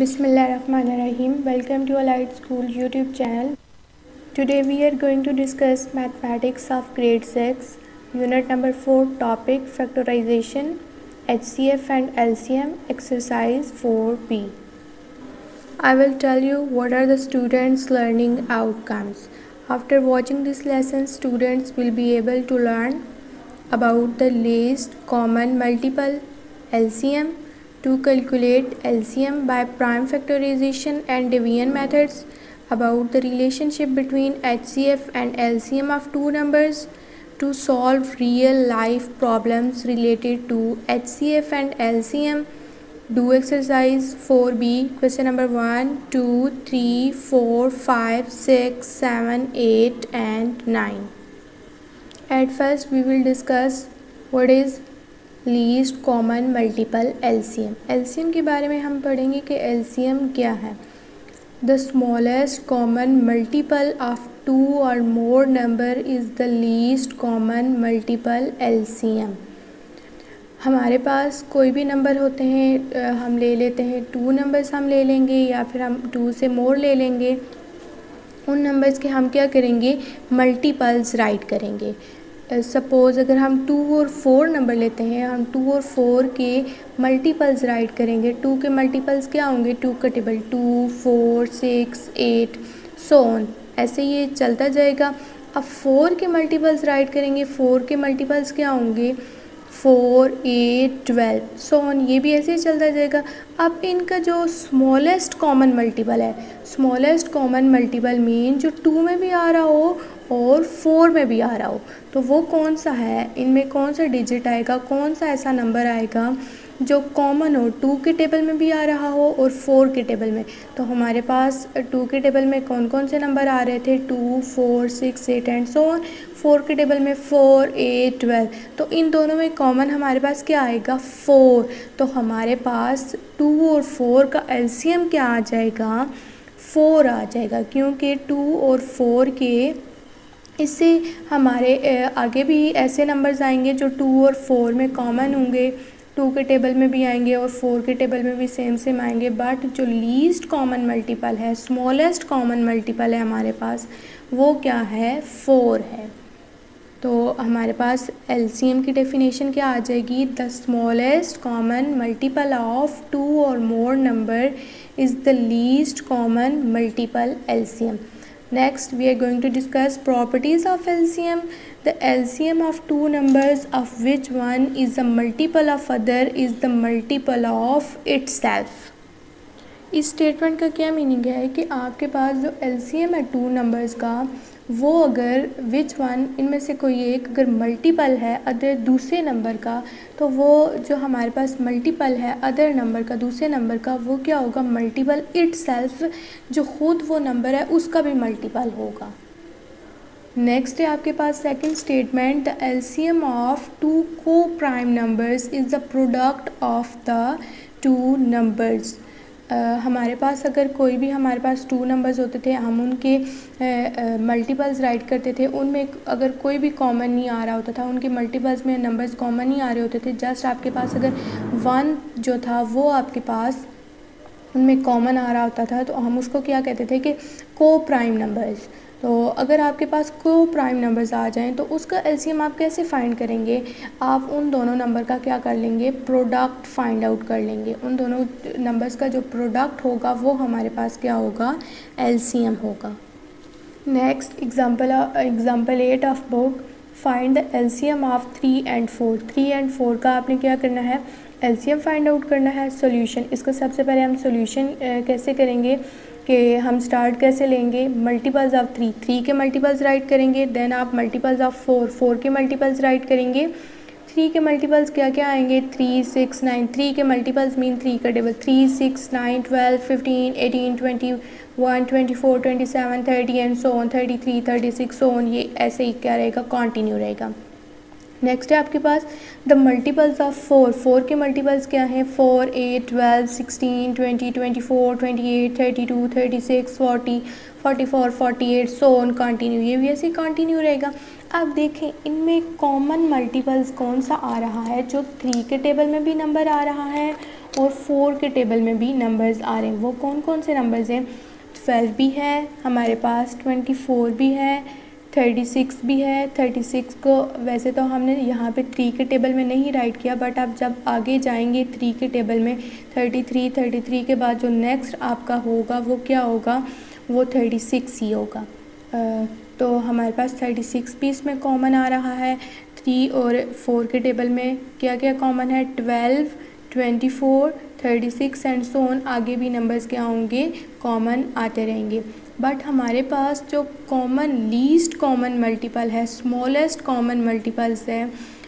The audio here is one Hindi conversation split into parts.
Bismillahirrahmanirrahim. Welcome to Allied School YouTube channel. Today we are going to discuss mathematics of grade 6, unit number 4, topic factorization, HCF and LCM, exercise 4b. I will tell you what are the students' learning outcomes. After watching this lesson, students will be able to learn about the least common multiple LCM to calculate LCM by prime factorization and division methods about the relationship between HCF and LCM of two numbers to solve real life problems related to HCF and LCM do exercise 4b question number 1 2 3 4 5 6 7 8 and 9 at first we will discuss what is least common multiple LCM LCM के बारे में हम पढ़ेंगे कि एलसीएम क्या है. The smallest common multiple of two और more number is the least common multiple LCM हमारे पास कोई भी नंबर होते हैं हम ले लेते हैं टू नंबर्स हम ले लेंगे या फिर हम टू से मोर ले लेंगे, उन नंबर्स के हम क्या करेंगे? मल्टीपल्स राइट करेंगे. सपोज़ अगर हम टू और फोर नंबर लेते हैं, हम टू और फोर के मल्टीपल्स राइट करेंगे। टू के मल्टीपल्स क्या होंगे? टू का table two four six eight so on ऐसे ये चलता जाएगा। अब फोर के मल्टीपल्स राइट करेंगे। फोर के मल्टीपल्स क्या होंगे? फोर एट ट्वेल्व सोन ये भी ऐसे ही चलता जाएगा। अब इनका जो स्मॉलेस्ट कॉमन मल्टीपल है स्मॉलेस्ट कॉमन मल्टीपल मीन जो टू में भी आ रहा हो और फोर में भी आ रहा हो तो वो कौन सा है? इनमें कौन सा डिजिट आएगा? कौन सा ऐसा नंबर आएगा जो कॉमन हो? टू के टेबल में भी आ रहा हो और फोर के टेबल में? तो हमारे पास टू के टेबल में कौन कौन से नंबर आ रहे थे? Two four six eight and so on four के टेबल में फोर एट ट्वेल्व तो इन दोनों में कॉमन हमारे पास क्या आएगा? फोर तो हमारे पास टू और फोर का एलसीएम क्या आ जाएगा? फोर आ जाएगा, क्योंकि टू और फोर के इससे हमारे आगे भी ऐसे नंबर्स आएँगे जो टू और फोर में कॉमन होंगे। टू के टेबल में भी आएँगे और फोर के टेबल में भी सेम सेम आएँगे। बट जो लीस्ट कॉमन मल्टीपल है स्मॉलेस्ट कॉमन मल्टीपल है हमारे पास, वो क्या है? फोर है। तो हमारे पास एलसीएम की डेफिनेशन क्या आ जाएगी? The smallest common multiple of two और more number is the least common multiple LCM Next, we are going to discuss properties of LCM. The LCM of two numbers of which one is a multiple of other is the multiple of itself. इस स्टेटमेंट का क्या मीनिंग है कि आपके पास जो एलसीएम है टू नंबर्स का वो अगर विच वन इनमें से कोई एक अगर मल्टीपल है अदर दूसरे नंबर का तो वो जो हमारे पास मल्टीपल है अदर नंबर का, दूसरे नंबर का, वो क्या होगा? मल्टीपल इट जो खुद वो नंबर है, उसका भी मल्टीपल होगा। नेक्स्ट है आपके पास second statement the LCM of two coprime numbers is the product of the two numbers हमारे पास अगर कोई भी हमारे पास टू नंबर्स होते थे, हम उनके मल्टीपल्स राइट करते थे। उनमें अगर कोई भी कॉमन नहीं आ रहा होता था, उनके मल्टीपल्स में नंबर्स कॉमन नहीं आ रहे होते थे जस्ट आपके पास अगर वन जो था, वो आपके पास उनमें कॉमन आ रहा होता था तो हम उसको क्या कहते थे कि को प्राइम नंबर्स तो अगर आपके पास को प्राइम नंबर्स आ जाएँ तो उसका एलसीएम आप कैसे फाइंड करेंगे? आप उन दोनों नंबर का क्या कर लेंगे? प्रोडक्ट फाइंड आउट कर लेंगे। उन दोनों नंबर्स का जो प्रोडक्ट होगा, वो हमारे पास क्या होगा? एलसीएम होगा। Next example example eight of book, find the LCM of three and four. Three and four का आपने क्या करना है? एलसीएम फाइंड आउट करना है। सॉल्यूशन, इसका सबसे पहले हम सॉल्यूशन कैसे करेंगे? कि हम स्टार्ट कैसे लेंगे? मल्टीपल्स ऑफ़ थ्री थ्री के मल्टीपल्स राइट करेंगे देन आप मल्टीपल्स ऑफ़ फोर फोर के मल्टीपल्स राइट करेंगे. थ्री के मल्टीपल्स क्या क्या आएँगे? थ्री सिक्स नाइन थ्री के मल्टीपल्स मीन थ्री का table three six nine twelve fifteen eighteen twenty one twenty four twenty seven thirty and so on thirty three thirty six so on ये ऐसे ही क्या रहेगा? कॉन्टीन्यू रहेगा. नेक्स्ट है आपके पास the multiples of four four के मल्टीपल्स क्या हैं? Four eight twelve sixteen twenty twenty four twenty eight thirty two thirty six forty forty four forty eight so on continue ये भी ऐसे कंटिन्यू रहेगा। अब देखें, इनमें कॉमन मल्टीपल्स कौन सा आ रहा है? जो थ्री के टेबल में भी नंबर आ रहा है और फोर के टेबल में भी नंबर्स आ रहे हैं। वो कौन कौन से नंबर्स हैं? ट्वेल्व भी है, हमारे पास ट्वेंटी फोर भी है थर्टी सिक्स भी है, थर्टी सिक्स को वैसे तो हमने यहाँ पे थ्री के टेबल में नहीं राइट किया बट आप जब आगे जाएँगे थ्री के टेबल में थर्टी थ्री थर्टी थ्री के बाद जो नेक्स्ट आपका होगा, वो क्या होगा? वो थर्टी सिक्स ही होगा। तो हमारे पास थर्टी सिक्स भी इसमें कॉमन आ रहा है। थ्री और फोर के टेबल में क्या क्या कॉमन है? Twelve twenty four thirty six and so on आगे भी नंबर्स क्या होंगे? कॉमन आते रहेंगे। बट हमारे पास जो कॉमन लीस्ट कॉमन मल्टीपल है स्मॉलेस्ट कॉमन मल्टीपल्स है,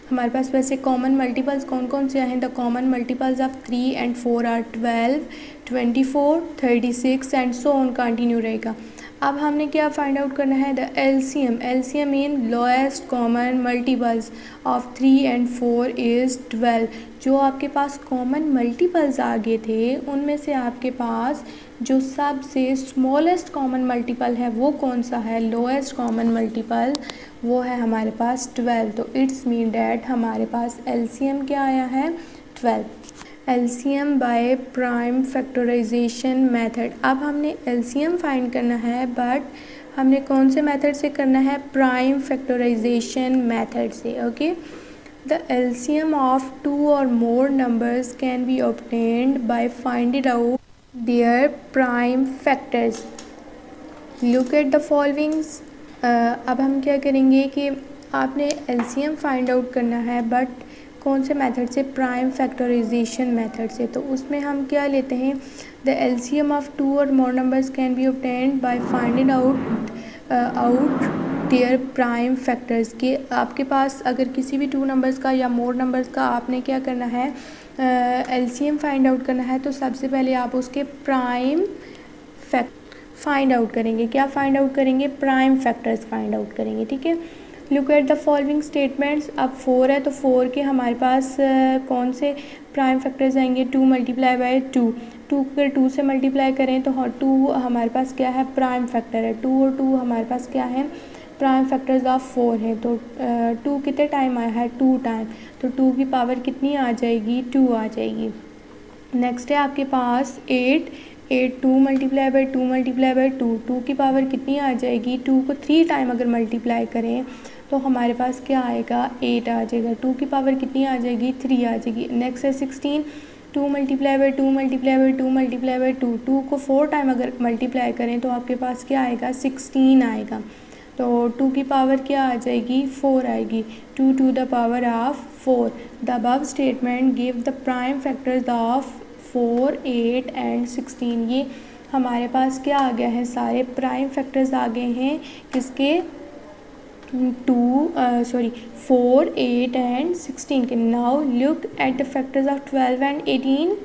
हमारे पास वैसे कॉमन मल्टीपल्स कौन कौन से हैं? The common multiples of three and four are twelve twenty four thirty six and so on continue रहेगा। अब हमने क्या फाइंड आउट करना है? The L C M L C M in lowest common multiples of three and four is twelve जो आपके पास कॉमन मल्टीपल्स आगे थे, उनमें से आपके पास जो सबसे स्मॉलेस्ट कॉमन मल्टीपल है, वो कौन सा है? लोएस्ट कॉमन मल्टीपल वो है हमारे पास ट्वेल्व तो इट्स मीन डैट हमारे पास एल सी एम क्या आया है? Twelve LCM by prime factorization method. अब हमने एलसीएम फाइंड करना है, बट हमने कौन से मेथड से करना है? प्राइम फैक्टराइजेशन मेथड से, okay? The LCM of two और more numbers can be obtained by finding out their prime factors. Look at the followings. अब हम क्या करेंगे कि आपने एलसीएम फाइंड आउट करना है, बट कौन से मेथड से? प्राइम फैक्टराइजेशन मेथड से। तो उसमें हम क्या लेते हैं? द एलसीएम ऑफ़ टू और more numbers can be obtained by finding out out their prime factors के। आपके पास अगर किसी भी टू नंबर्स का या मोर नंबर्स का आपने क्या करना है? एलसीएम फाइंड आउट करना है तो सबसे पहले आप उसके प्राइम फैक्ट फाइंड आउट करेंगे। क्या फाइंड आउट करेंगे? प्राइम फैक्टर्स फाइंड आउट करेंगे, ठीक है? Look at the following statements अब फोर है तो फोर के हमारे पास कौन से प्राइम फैक्टर्स आएँगे? Two multiply by two two अगर टू से मल्टीप्लाई करें तो हाँ टू हमारे पास क्या है? प्राइम फैक्टर है. टू और टू हमारे पास क्या है? प्राइम फैक्टर्स ऑफ़ फोर है. तो टू कितने टाइम आया है? टू टाइम तो टू की पावर कितनी आ जाएगी? टू आ जाएगी. नेक्स्ट है आपके पास eight eight two multiply by two multiply by two two की पावर कितनी आ जाएगी? टू को थ्री टाइम अगर मल्टीप्लाई करें तो हमारे पास क्या आएगा? एट आ जाएगा। टू की पावर कितनी आ जाएगी? थ्री आ जाएगी। नेक्स्ट है sixteen two multiply by two multiply by two multiply by two two को फोर टाइम अगर मल्टीप्लाई करें तो आपके पास क्या आएगा? सिक्सटीन आएगा। तो टू की पावर क्या आ जाएगी? फोर आएगी। Two two the power of four the above statement give the prime factors of four eight and sixteen ये हमारे पास क्या आ गया है? सारे प्राइम फैक्टर्स आ गए हैं। किसके? Two sorry four eight and sixteen के now look at the factors of twelve and eighteen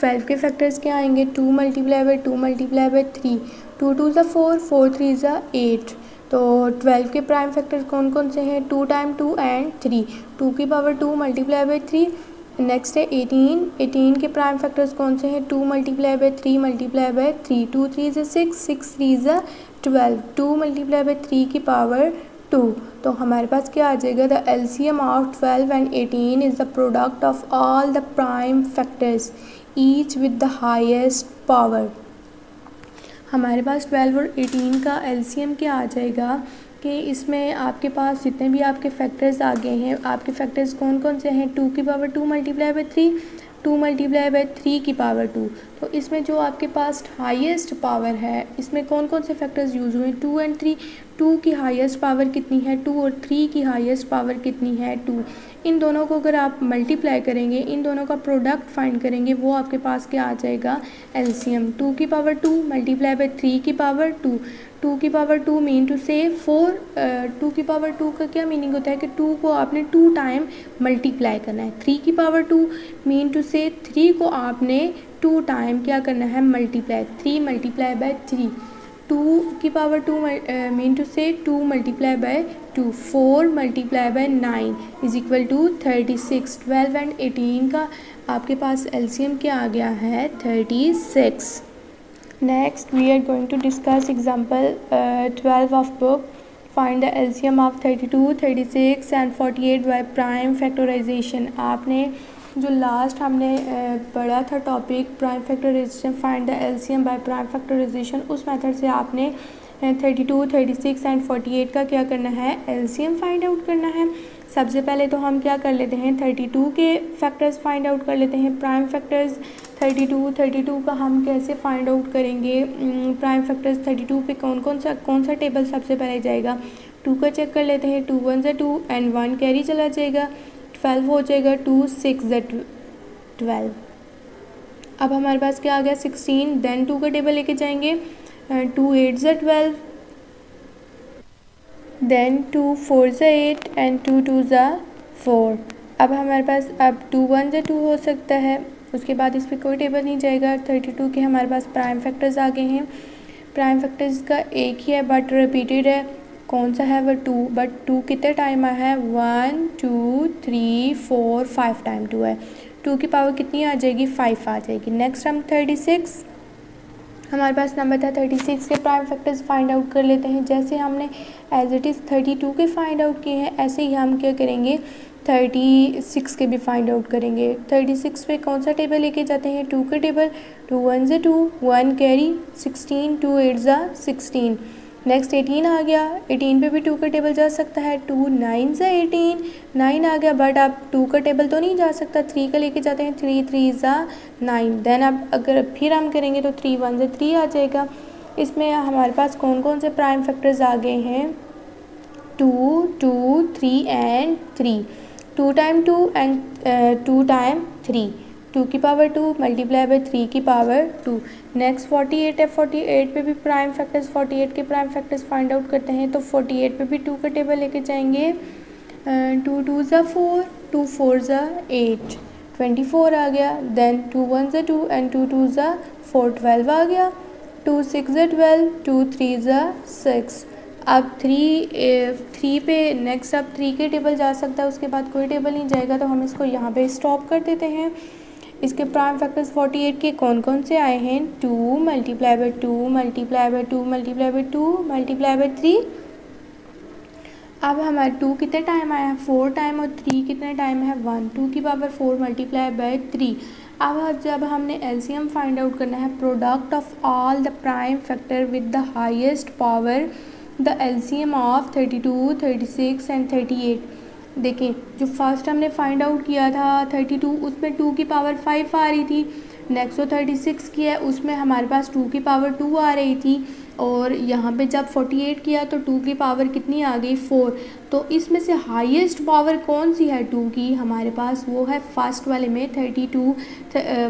twelve के फैक्टर्स क्या आएँगे? Two multiply by two multiply by three two two ज़ा फोर फोर थ्री ज़ा एट तो ट्वेल्व के प्राइम फैक्टर्स कौन कौन से हैं? Two time two and three two की power two multiply by three next है एटीन एटीन के प्राइम फैक्टर्स कौन से हैं? Two multiply by three multiply by three two three ज़ा सिक्स सिक्स थ्री ज़ा twelve two multiply by three की पावर टू तो हमारे पास क्या आ जाएगा? The L C M of twelve and eighteen is the product of all the prime factors each with the highest power हमारे पास ट्वेल्व और एटीन का एल सी एम क्या आ जाएगा? कि इसमें आपके पास जितने भी आपके फैक्टर्स आ गए हैं, आपके फैक्टर्स कौन कौन से हैं? टू की power two multiply by three two multiply by three की पावर टू तो इसमें जो आपके पास हाईएस्ट पावर है, इसमें कौन कौन से फैक्टर्स यूज़ हुए टू एंड थ्री टू की हाईएस्ट पावर कितनी है? टू और थ्री की हाईएस्ट पावर कितनी है? टू इन दोनों को अगर आप मल्टीप्लाई करेंगे, इन दोनों का प्रोडक्ट फाइंड करेंगे, वो आपके पास क्या आ जाएगा? एलसीएम टू की power two multiply by three की पावर टू टू की पावर टू मीन टू से फोर टू की पावर टू का क्या मीनिंग होता है कि टू को आपने टू टाइम मल्टीप्लाई करना है। थ्री की पावर टू मीन टू से थ्री को आपने टू टाइम क्या करना है? Multiply three multiply by three two की पावर टू मीन टू से two multiply by two four multiply by nine is equal to thirty six twelve and eighteen का आपके पास एलसीएम क्या आ गया है? Thirty six Next, we are going to discuss example uh, 12 of book. Find the LCM of 32, 36 and 48 by prime factorization. आपने जो लास्ट हमने पढ़ा था topic prime factorization find the LCM by prime factorization उस मेथड से आपने thirty two thirty six and forty eight का क्या करना है एलसीएम फाइंड आउट करना है सबसे पहले तो हम क्या कर लेते हैं थर्टी टू के फैक्टर्स फाइंड आउट कर लेते हैं। Prime factors thirty two thirty two का हम कैसे फाइंड आउट करेंगे? प्राइम फैक्टर्स थर्टी टू पे कौन कौन सा कौन सा टेबल सबसे पहले जाएगा? टू का चेक कर लेते हैं। टू वन ज़ा टू एंड वन कैरी चला जाएगा। ट्वेल्व हो जाएगा। टू सिक्स ज़ा ट्वेल्व अब हमारे पास क्या आ गया? सिक्सटीन देन टू का टेबल लेके जाएँगे। टू एट ज़ा ट्वेल्व देन टू फोर ज़ा एट एंड टू टू ज़ा फोर अब हमारे पास अब टू वन ज़ा टू हो सकता है। उसके बाद इस पर कोई टेबल नहीं जाएगा। थर्टी टू के हमारे पास प्राइम फैक्टर्स आ गए हैं। प्राइम फैक्टर्स का एक ही है बट रिपीटेड है। कौन सा है वो टू बट टू कितने टाइम आया है? One two three four five time two है। टू की पावर कितनी आ जाएगी? फाइव आ जाएगी। नेक्स्ट हम थर्टी सिक्स हमारे पास नंबर था थर्टी सिक्स के प्राइम फैक्टर्स फाइंड आउट कर लेते हैं। जैसे हमने as it is thirty two के फाइंड आउट किए हैं, ऐसे ही हम क्या करेंगे? थर्टी सिक्स के भी फाइंड आउट करेंगे। थर्टी सिक्स पे कौन सा टेबल लेके जाते हैं? टू के टेबल टू वन ज़ा two one carry sixteen two eight ज़ा सिक्सटीन नेक्स्ट एटीन आ गया. एटीन पे भी टू का टेबल जा सकता है. टू नाइन ज़ा एटीन नाइन आ गया बट आप टू का टेबल तो नहीं जा सकता. थ्री का लेके जाते हैं. थ्री थ्री ज़ा नाइन देन आप अगर फिर हम करेंगे तो थ्री वन ज़ा थ्री आ जाएगा. इसमें हमारे पास कौन कौन से प्राइम फैक्टर्स आ गए हैं? Two two three and three two time two and two time three two की power two multiply by three की power two next forty eight है फोर्टी एट पे भी प्राइम फैक्टर्स फोर्टी एट के प्राइम फैक्टर्स फाइंड आउट करते हैं तो फोर्टी एट पे भी टू का टेबल लेके जाएँगे। टू टू ज़ा फोर टू फोर ज़ा एट ट्वेंटी फोर आ गया देन टू वन ज़ा टू एंड टू टू ज़ा फोर ट्वेल्व आ गया. टू सिक्स ज़ा ट्वेल्व टू थ्री ज़ा सिक्स अब थ्री थ्री पे नेक्स्ट अब थ्री के टेबल जा सकता है, उसके बाद कोई टेबल नहीं जाएगा तो हम इसको यहाँ पे स्टॉप कर देते हैं। इसके प्राइम फैक्टर्स 48 के कौन कौन से आए हैं? Two multiply by two multiply by two multiply by two multiply by three अब हमारे टू कितने टाइम आया है? फोर टाइम और थ्री कितने टाइम है? वन टू की power four multiply by three अब जब हमने एलसीएम फाइंड आउट करना है product of all the prime factor with the highest power the LCM of thirty two thirty six and thirty eight देखें जो फ़र्स्ट हमने फाइंड आउट किया था थर्टी टू उसमें टू की पावर फाइव आ रही थी। नेक्स्ट जो थर्टी सिक्स किया है, उसमें हमारे पास टू की पावर टू आ रही थी। और यहाँ पे जब फोर्टी एट किया तो टू की पावर कितनी आ गई? फोर तो इसमें से हाईएस्ट पावर कौन सी है टू की? हमारे पास वो है फ़र्स्ट वाले में थर्टी टू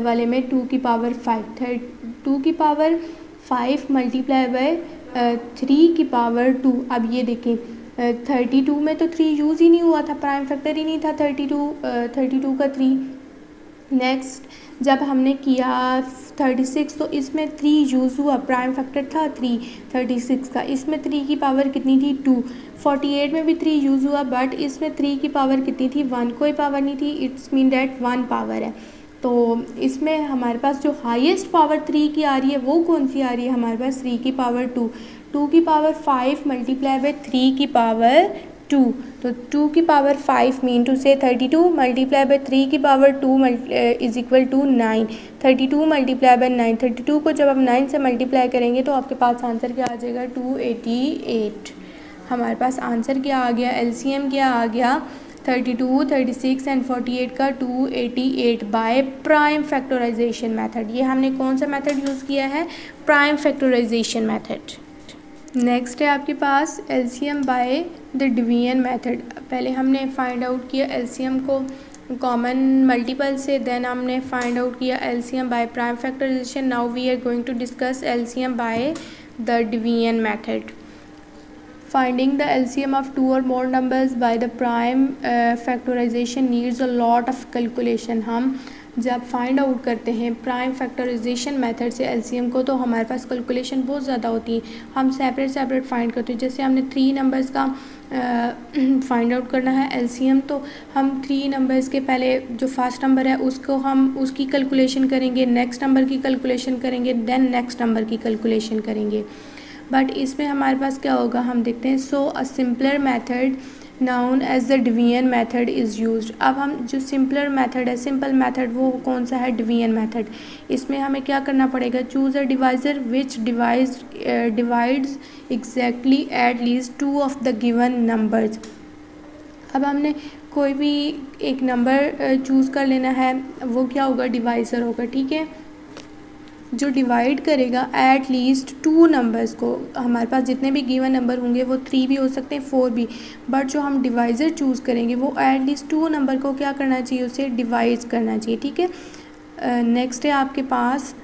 वाले में टू की पावर फाइव थर्ट टू की power five multiply by three की पावर टू अब ये देखें थर्टी टू में तो थ्री यूज़ ही नहीं हुआ था प्राइम फैक्टर ही नहीं था थर्टी टू थर्टी टू का थ्री नेक्स्ट जब हमने किया थर्टी सिक्स तो इसमें थ्री यूज़ हुआ प्राइम फैक्टर था थ्री थर्टी सिक्स का. इसमें थ्री की पावर कितनी थी? टू फोर्टी एट में भी थ्री यूज़ हुआ बट इसमें थ्री की पावर कितनी थी? वन कोई पावर नहीं थी. It's mean that one power है. तो इसमें हमारे पास जो हाईएस्ट पावर थ्री की आ रही है, वो कौन सी आ रही है? हमारे पास थ्री की पावर टू टू की power five multiply by three की पावर टू। तो टू की पावर फाइव मीन टू से thirty two multiply by three की power two is equal to nine thirty two multiply by nine thirty two को जब आप नाइन से मल्टीप्लाई करेंगे तो आपके पास आंसर क्या आ जाएगा? टू एटी एट हमारे पास आंसर क्या आ गया? एल सी एम क्या आ गया? Thirty two thirty six and forty eight का two eighty eight by prime factorization method ये हमने कौन सा मेथड यूज़ किया है? प्राइम फैक्टराइजेशन मेथड नेक्स्ट है आपके पास LCM by the division method पहले हमने फाइंड आउट किया एलसीएम को कॉमन मल्टीपल से देन हमने फाइंड आउट किया LCM by prime factorization now we are going to discuss LCM by the division method finding the LCM of two or more numbers by the prime uh, factorization needs a lot of calculation. हम जब फाइंड आउट करते हैं प्राइम फैक्टराइजेशन मेथड से एलसीएम को तो हमारे पास कैलकुलेशन बहुत ज़्यादा होती है। हम सेपरेट सेपरेट फाइंड करते हैं। जैसे हमने थ्री नंबर्स का फाइंड आउट करना है एलसीएम तो हम थ्री नंबर्स के पहले जो फ़र्स्ट नंबर है, उसको हम, उसकी कैलकुलेशन करेंगे नेक्स्ट नंबर की कैलकुलेशन करेंगे देन नेक्स्ट नंबर की कैलकुलेशन करेंगे। बट इसमें हमारे पास क्या होगा? हम देखते हैं so a simpler method known as the division method is use अब हम जो सिंपलर मेथड है सिंपल मेथड वो कौन सा है? डिवीज़न मेथड इसमें हमें क्या करना पड़ेगा? Choose a divisor which divide divides exactly at least two of the given numbers अब हमने कोई भी एक नंबर चूज़ कर लेना है, वो क्या होगा? डिवाइज़र होगा, ठीक है? जो डिवाइड करेगा एट लीस्ट टू नंबर्स को, हमारे पास जितने भी गिवन नंबर होंगे, वो थ्री भी हो सकते हैं फोर भी। बट जो हम डिवाइज़र चूज़ करेंगे, वो एट लीस्ट टू नंबर को क्या करना चाहिए, उसे डिवाइज करना चाहिए, ठीक है? नेक्स्ट है आपके पास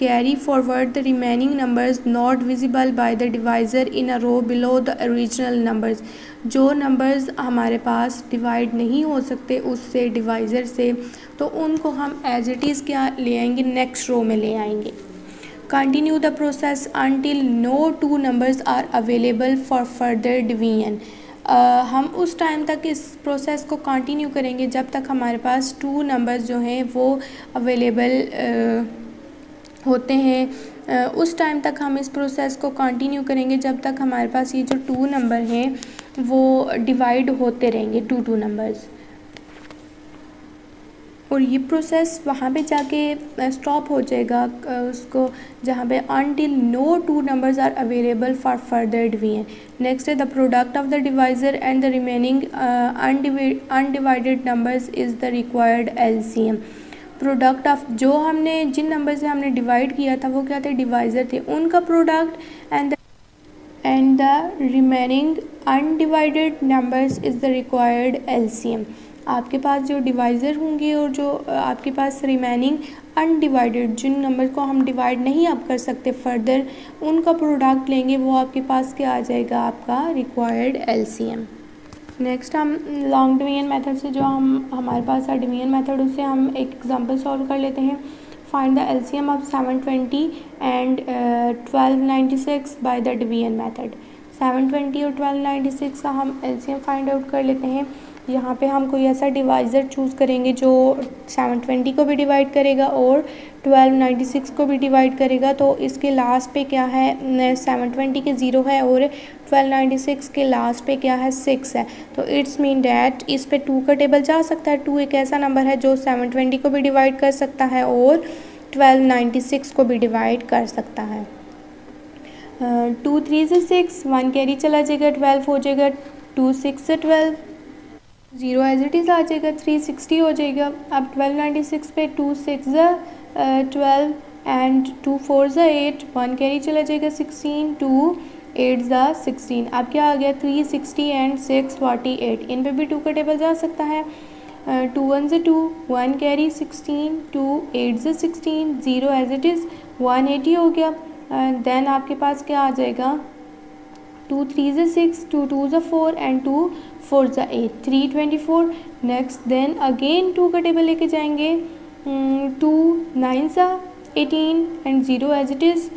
carry forward the remaining numbers not visible by the divisor in a row below the original numbers जो numbers हमारे पास divide नहीं हो सकते उससे divisor से तो उनको हम as it is क्या ले आएँगे next row में ले आएँगे continue the process until no two numbers are available for further division Uh, हम उस टाइम तक इस प्रोसेस को कंटिन्यू करेंगे जब तक हमारे पास टू नंबर्स जो हैं वो अवेलेबल uh, होते हैं। उस टाइम तक हम इस प्रोसेस को कंटिन्यू करेंगे, जब तक हमारे पास ये जो टू नंबर हैं, वो डिवाइड होते रहेंगे टू टू नंबर्स और ये प्रोसेस वहाँ पे जाके स्टॉप हो जाएगा उसको, जहाँ पे until no two numbers are available for further division next है the product of the divisor and the remaining undivided numbers is the required LCM product of जो हमने, जिन नंबर से हमने डिवाइड किया था, वो क्या थे? डिवाइज़र थे। उनका product and and the remaining undivided numbers is the required LCM आपके पास जो डिवाइज़र होंगे और जो, आपके पास रिमेनिंग अनडिवाइडेड जिन नंबर को हम डिवाइड नहीं आप कर सकते फर्दर उनका प्रोडक्ट लेंगे, वो आपके पास क्या आ जाएगा? आपका रिक्वायर्ड एलसीएम नेक्स्ट हम लॉन्ग डिवीज़न मेथड से जो हम, हमारे पास है डिवीज़न मेथड उससे हम एक एग्जांपल सॉल्व कर लेते हैं। Find the LCM of seven twenty and twelve ninety six by the division method seven twenty और ट्वेल्व नाइन्टी सिक्स का हम एलसीएम फाइंड आउट कर लेते हैं। यहाँ पे हम कोई ऐसा डिवाइज़र चूज़ करेंगे जो सेवन ट्वेंटी को भी डिवाइड करेगा और ट्वेल्व नाइन्टी सिक्स को भी डिवाइड करेगा तो इसके लास्ट पे क्या है सेवन ट्वेंटी के ज़ीरो है और ट्वेल्व नाइन्टी सिक्स के लास्ट पे क्या है सिक्स है। तो इट्स मीन डैट इस पे टू का टेबल जा सकता है टू एक ऐसा नंबर है जो सेवन ट्वेंटी को भी डिवाइड कर सकता है और ट्वेल्व नाइन्टी सिक्स को भी डिवाइड कर सकता है। टू थ्री से सिक्स वन कैरी चला जाएगा ट्वेल्व हो जाएगा टू सिक्स से twelve zero as it is आ जाएगा थ्री सिक्सटी हो जाएगा। अब ट्वेल्व नाइन्टी सिक्स पे two six twelve and two four ज़ा एट वन कैरी चला जाएगा सिक्सटीन टू एट ज़ा सिक्सटीन अब क्या आ गया? Three sixty and six forty eight इन पे भी टू का टेबल जा सकता है। टू वन ज़ा two one carry sixteen two eight ज़ा sixteen zero as it is one eighty हो गया। देन आपके पास क्या आ जाएगा? टू थ्री ज़ा सिक्स टू टू ज़ा फोर एंड टू फोर ज़ा eight three twenty four next then again two का टेबल लेके जाएँगे। टू नाइन ज़ा eighteen and zero as it is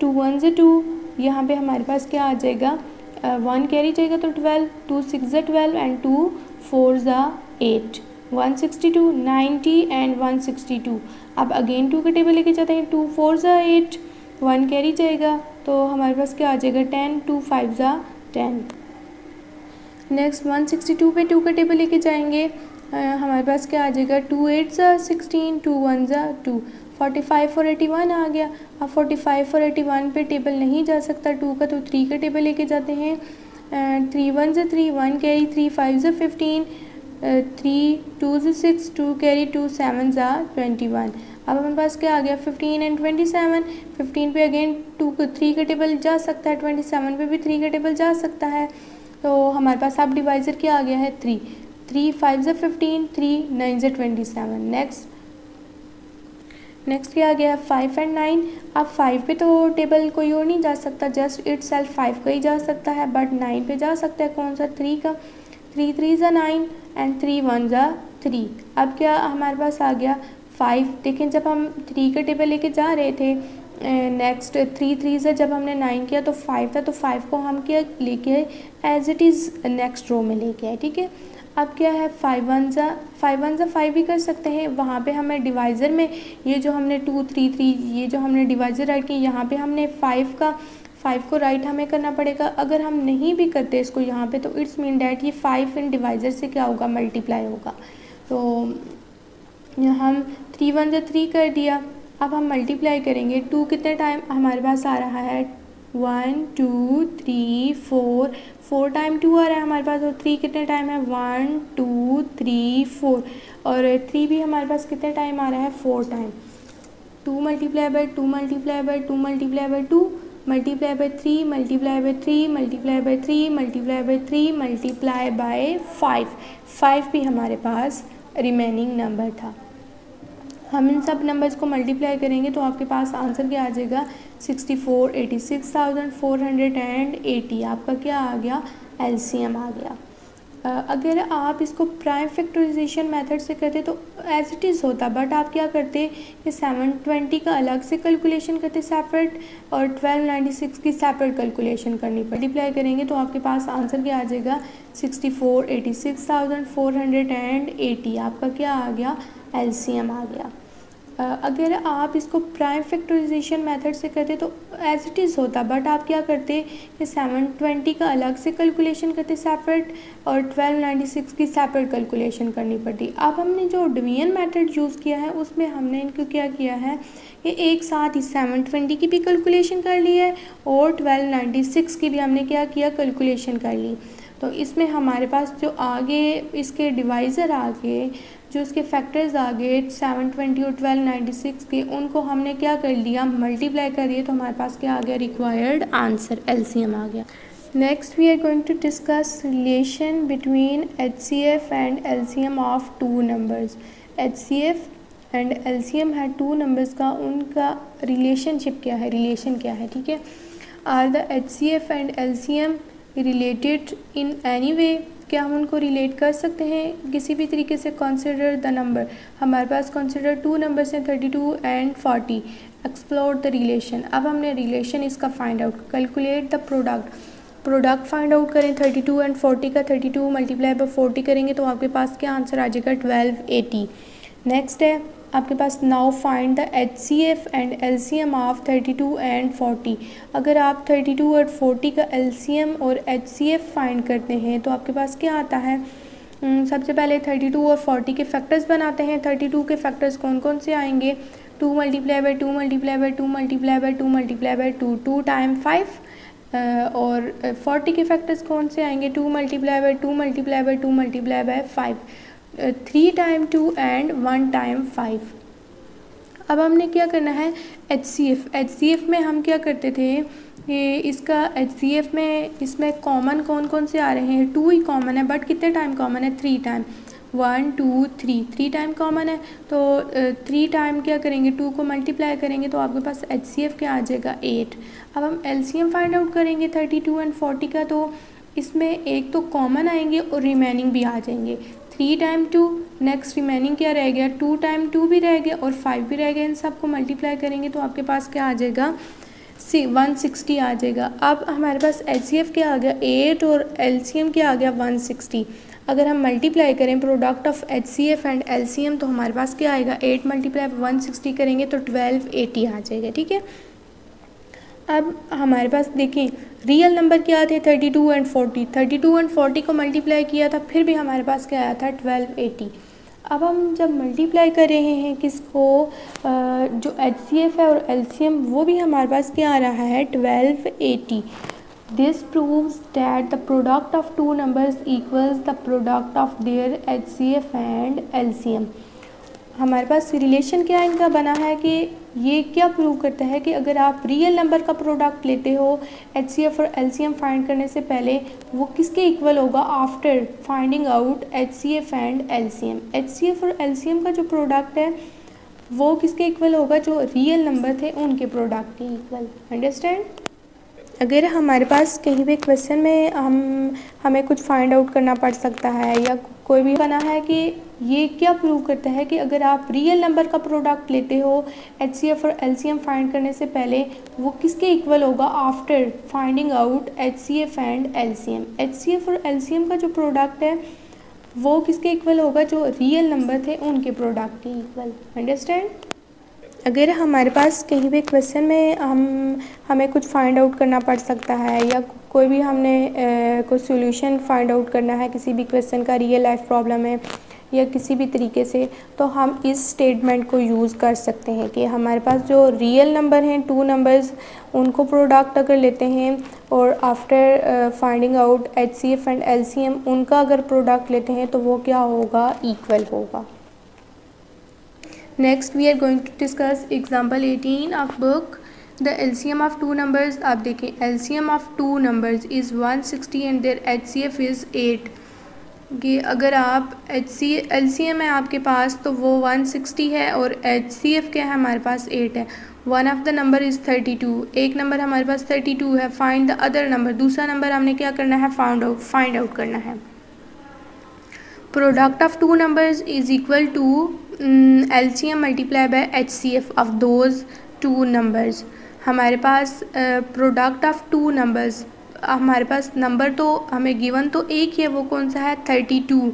two one ज़ा टू यहाँ पे हमारे पास क्या आ जाएगा? वन uh, कैरी जाएगा तो ट्वेल्व टू सिक्स ज़ा ट्वेल्व एंड टू फोर ज़ा eight one sixty two ninety and one sixty two अब अगेन टू का टेबल लेके जाते हैं टू फोर ज़ा एट वन कैरी जाएगा तो हमारे पास क्या आ जाएगा? टेन टू फाइव ज़ा ten next one sixty two पे टू का टेबल लेके जाएँगे। आ, हमारे पास क्या आ जाएगा? टू एट ज़ा सिक्सटीन टू वन ज़ा two forty five four eighty one आ गया। अब forty five four eighty one पे टेबल नहीं जा सकता टू का तो थ्री का टेबल लेके जाते हैं। थ्री वन ज़ा three one carry three five ज़ा फिफ्टीन थ्री टू ज़ा six two carry two seven ज़ा ट्वेंटी वन अब हमारे पास क्या आ गया? Fifteen and twenty seven fifteen पे अगेन टू थ्री का टेबल जा सकता है। ट्वेंटी सेवन पे भी थ्री का टेबल जा सकता है। तो हमारे पास अब डिवाइज़र क्या आ गया है थ्री थ्री फाइव ज़ा फिफ्टीन थ्री नाइन ज़ा ट्वेंटी सेवन नेक्स्ट नेक्स्ट क्या आ गया है फाइव एंड नाइन अब फाइव पे तो टेबल कोई और नहीं जा सकता जस्ट इट सेल्फ फाइव का ही जा सकता है बट नाइन पे जा सकता है कौन सा? थ्री का. थ्री थ्री ज़ा नाइन एंड थ्री वन ज़ा थ्री अब क्या हमारे पास आ गया फाइव देखें जब हम थ्री का टेबल लेके जा रहे थे नेक्स्ट थ्री थ्री से जब हमने नाइन किया तो फाइव था तो फाइव को हम क्या लेके आए? As it is next row में लेके आए, ठीक है? अब क्या है फाइव वन ज़ा फाइव वन ज़ा फाइव भी कर सकते हैं। वहाँ पे हमें डिवाइज़र में, ये जो हमने टू थ्री थ्री ये जो हमने डिवाइज़र राइट की, यहाँ पे हमने फाइव का फाइव को राइट हमें करना पड़ेगा। अगर हम नहीं भी करते इसको यहाँ पे तो इट्स मीन डैट ये फाइव इन डिवाइज़र से क्या होगा मल्टीप्लाई होगा। तो हम थ्री वन जो थ्री कर दिया। अब हम मल्टीप्लाई करेंगे। टू कितने टाइम हमारे पास आ रहा है? One two three four four time two आ रहा है हमारे पास और थ्री कितने टाइम है? वन टू थ्री फोर और थ्री भी हमारे पास कितने टाइम आ रहा है? Four time two multiply by two multiply by two multiply by two multiply by three multiply by three multiply by three multiply by three multiply by five five भी हमारे पास रिमेनिंग नंबर था। हम इन सब नंबर्स को मल्टीप्लाई करेंगे तो आपके पास आंसर क्या आ जाएगा? Sixty four eighty six thousand four hundred and eighty आपका क्या आ गया? एलसीएम आ गया। अगर आप इसको प्राइम फैक्टराइजेशन मेथड से करते तो एज इट इज़ होता बट आप क्या करते कि सेवन ट्वेंटी का अलग से कैलकुलेशन करते सेपरेट और ट्वेल्व नाइन्टी सिक्स की सेपरेट कैलकुलेशन करनी मल्टीप्लाई करेंगे तो आपके पास आंसर क्या आ जाएगा? Sixty four eighty six thousand four hundred and eighty आपका क्या आ गया? एल सी एम आ गया। अगर आप इसको प्राइम फैक्टराइजेशन मेथड से करते तो एज इट इज़ होता बट आप क्या करते कि सेवन ट्वेंटी का अलग से कैलकुलेशन करते सेपरेट और ट्वेल्व नाइन्टी सिक्स की सेपरेट कैलकुलेशन करनी पड़ती। अब हमने जो डिवीज़न मेथड यूज़ किया है, उसमें हमने इनको क्या किया है कि एक साथ ही सेवन ट्वेंटी की भी कैलकुलेशन कर ली है और ट्वेल्व नाइन्टी सिक्स की भी हमने क्या किया कैलकुलेशन कर ली। तो इसमें हमारे पास जो आगे इसके डिवाइज़र आगे जो उसके फैक्टर्स आ गए सेवन ट्वेंटी और ट्वेल्व नाइन्टी सिक्स के, उनको हमने क्या कर लिया? मल्टीप्लाई कर दिए तो हमारे पास क्या आ गया? रिक्वायर्ड आंसर एलसीएम आ गया। Next we are going to discuss relation between H C F and L C M of two numbers H C F and L C M है टू नंबर्स का, उनका रिलेशनशिप क्या है? रिलेशन क्या है? ठीक है? Are the H C F and L C M related in any way क्या हम उनको रिलेट कर सकते हैं? किसी भी तरीके से कंसिडर द नंबर हमारे पास कंसिडर टू नंबर्स हैं thirty two and forty explore the relation अब हमने रिलेशन इसका find out calculate the product product find out करें थर्टी टू एंड फोर्टी का thirty two multiply by forty करेंगे तो आपके पास क्या आंसर आ जाएगा? ट्वेल्व एटी नेक्स्ट है आपके पास now find the H C F and L C M of thirty two and forty अगर आप थर्टी टू और फोर्टी का एल सी एम और एच सी एफ़ फाइंड करते हैं तो आपके पास क्या आता है? सबसे पहले थर्टी टू और फोर्टी के फैक्टर्स बनाते हैं। थर्टी टू के फैक्टर्स कौन कौन से आएँगे? Two multiply by two multiply by two multiply by two multiply by two two time five और फोर्टी के फैक्टर्स कौन से आएँगे? Two multiply by two multiply by two multiply by five three time two and one time five अब हमने क्या करना है? H C F H C F में हम क्या करते थे? ये इसका एच सी एफ़ में, इसमें कॉमन कौन कौन से आ रहे हैं? टू ही कॉमन है बट कितने टाइम कॉमन है? Three time one two three three time common है। तो थ्री टाइम क्या करेंगे? टू को मल्टीप्लाई करेंगे तो आपके पास एच सी एफ़ क्या आ जाएगा? एट अब हम L C M find out करेंगे थर्टी टू एंड फोर्टी का तो इसमें एक तो कॉमन आएँगे और रिमेनिंग भी आ जाएँगे। Three time two next remaining क्या रह गया? टू टाइम टू भी रह गया और फाइव भी रह गया। इन सबको मल्टीप्लाई करेंगे तो आपके पास क्या आ जाएगा? सी वन सिक्सटी आ जाएगा। अब हमारे पास एच सी एफ़ क्या आ गया? एट और एल सी एम क्या आ गया? वन सिक्सटी अगर हम मल्टीप्लाई करें product of H C F and L C M तो हमारे पास क्या आएगा? एट मल्टीप्लाई वन सिक्सटी करेंगे तो ट्वेल्व एटी आ जाएगा, ठीक है? अब हमारे पास देखें रियल नंबर क्या थे? Thirty two and forty thirty two and forty को मल्टीप्लाई किया था, फिर भी हमारे पास क्या आया था? ट्वेल्व एटी अब हम जब मल्टीप्लाई कर रहे हैं किसको जो एच सी एफ़ है और एल सी एम वो भी हमारे पास क्या आ रहा है? Twelve eighty this proves that the product of two numbers equals the product of their H C F and L C M हमारे पास रिलेशन क्या इनका बना है कि ये क्या प्रूव करता है कि अगर आप रियल नंबर का प्रोडक्ट लेते हो एच सी एफ़ और एल सी एम फाइंड करने से पहले वो किसके इक्वल होगा? After finding out H C F and L C M H C F और एल सी एम का जो प्रोडक्ट है, वो किसके इक्वल होगा? जो रियल नंबर थे, उनके प्रोडक्ट के इक्वल अंडरस्टैंड अगर हमारे पास कहीं भी क्वेश्चन में हम, हमें कुछ फाइंड आउट करना पड़ सकता है या कोई भी बना है कि ये क्या प्रूव करता है कि अगर आप रियल नंबर का प्रोडक्ट लेते हो एच सी एफ़ और एल सी एम फाइंड करने से पहले वो किसके इक्वल होगा after finding out H C F and L C M H C F और एल सी एम का जो प्रोडक्ट है, वो किसके इक्वल होगा? जो रियल नंबर थे उनके प्रोडक्ट के इक्वल अंडरस्टैंड अगर हमारे पास कहीं भी क्वेश्चन में हम, हमें कुछ फाइंड आउट करना पड़ सकता है या कोई भी हमने कोई सोल्यूशन फाइंड आउट करना है, किसी भी क्वेश्चन का रियल लाइफ प्रॉब्लम है या किसी भी तरीके से तो हम इस स्टेटमेंट को यूज़ कर सकते हैं कि हमारे पास जो रियल नंबर हैं टू नंबर्स उनको प्रोडक्ट अगर लेते हैं और after finding out H C F and L C M उनका अगर प्रोडक्ट लेते हैं तो वो क्या होगा? इक्वल होगा। Next we are going to discuss example eighteen of book the L C M of two numbers आप देखें L C M of two numbers is one sixty and their H C F is eight कि अगर आप H C L C M है आपके पास तो वो वन सिक्सटी है और एच सी एफ़ क्या है हमारे पास एट है. One of the number is thirty two एक नंबर हमारे पास थर्टी टू है. फाइंड द अदर नंबर दूसरा नंबर हमने क्या करना है? फाउंड आउट फाइंड आउट करना है. Product of two numbers is equal to L C M multiply by H C F of those two numbers हमारे पास प्रोडक्ट ऑफ़ टू नंबर्स हमारे पास नंबर तो हमें गिवन तो एक ही है, वो कौन सा है? थर्टी टू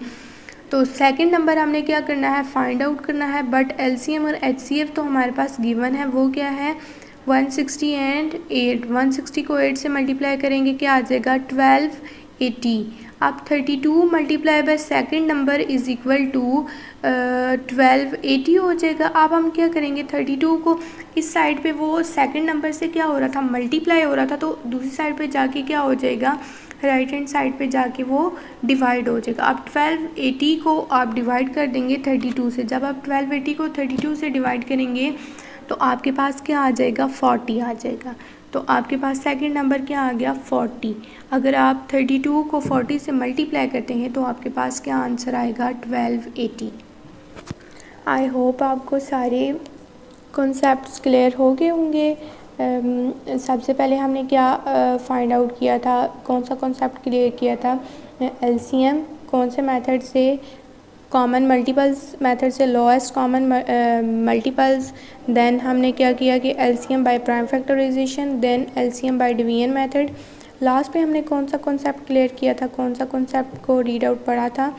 तो सेकंड नंबर हमने क्या करना है? फाइंड आउट करना है बट एलसीएम और एचसीएफ तो हमारे पास गिवन है, वो क्या है? 160 एंड 8 160 को एट से मल्टीप्लाई करेंगे, क्या आ जाएगा? 1280 अब 32 two multiply by second number is equal to twelve eighty हो जाएगा। अब हम क्या करेंगे? 32 को इस साइड पे वो सेकंड नंबर से क्या हो रहा था? मल्टीप्लाई हो रहा था तो दूसरी साइड पे जाके क्या हो जाएगा? राइट हैंड साइड पे जाके वो डिवाइड हो जाएगा। अब ट्वेल्व एटी को आप डिवाइड कर देंगे थर्टी टू से। जब आप ट्वेल्व एटी को थर्टी टू से डिवाइड करेंगे तो आपके पास क्या आ जाएगा? फोर्टी आ जाएगा। तो आपके पास सेकंड नंबर क्या आ गया? फोर्टी अगर आप थर्टी टू को फोर्टी से मल्टीप्लाई करते हैं तो आपके पास क्या आंसर आएगा? ट्वेल्व एटी आई होप आपको सारे कॉन्सेप्ट क्लियर हो गए होंगे। सबसे पहले हमने क्या फाइंड आउट किया था? कौन सा कॉन्सेप्ट क्लियर किया था? एलसीएम, कौन से मेथड से कॉमन मल्टीपल्स मेथड से लोएस्ट कॉमन मल्टीपल्स देन हमने क्या किया कि LCM by prime factorization then LCM by division method last पे हमने कौन सा कॉन्सेप्ट क्लियर किया था? कौन सा कॉन्सेप्ट को रीड आउट पढ़ा था?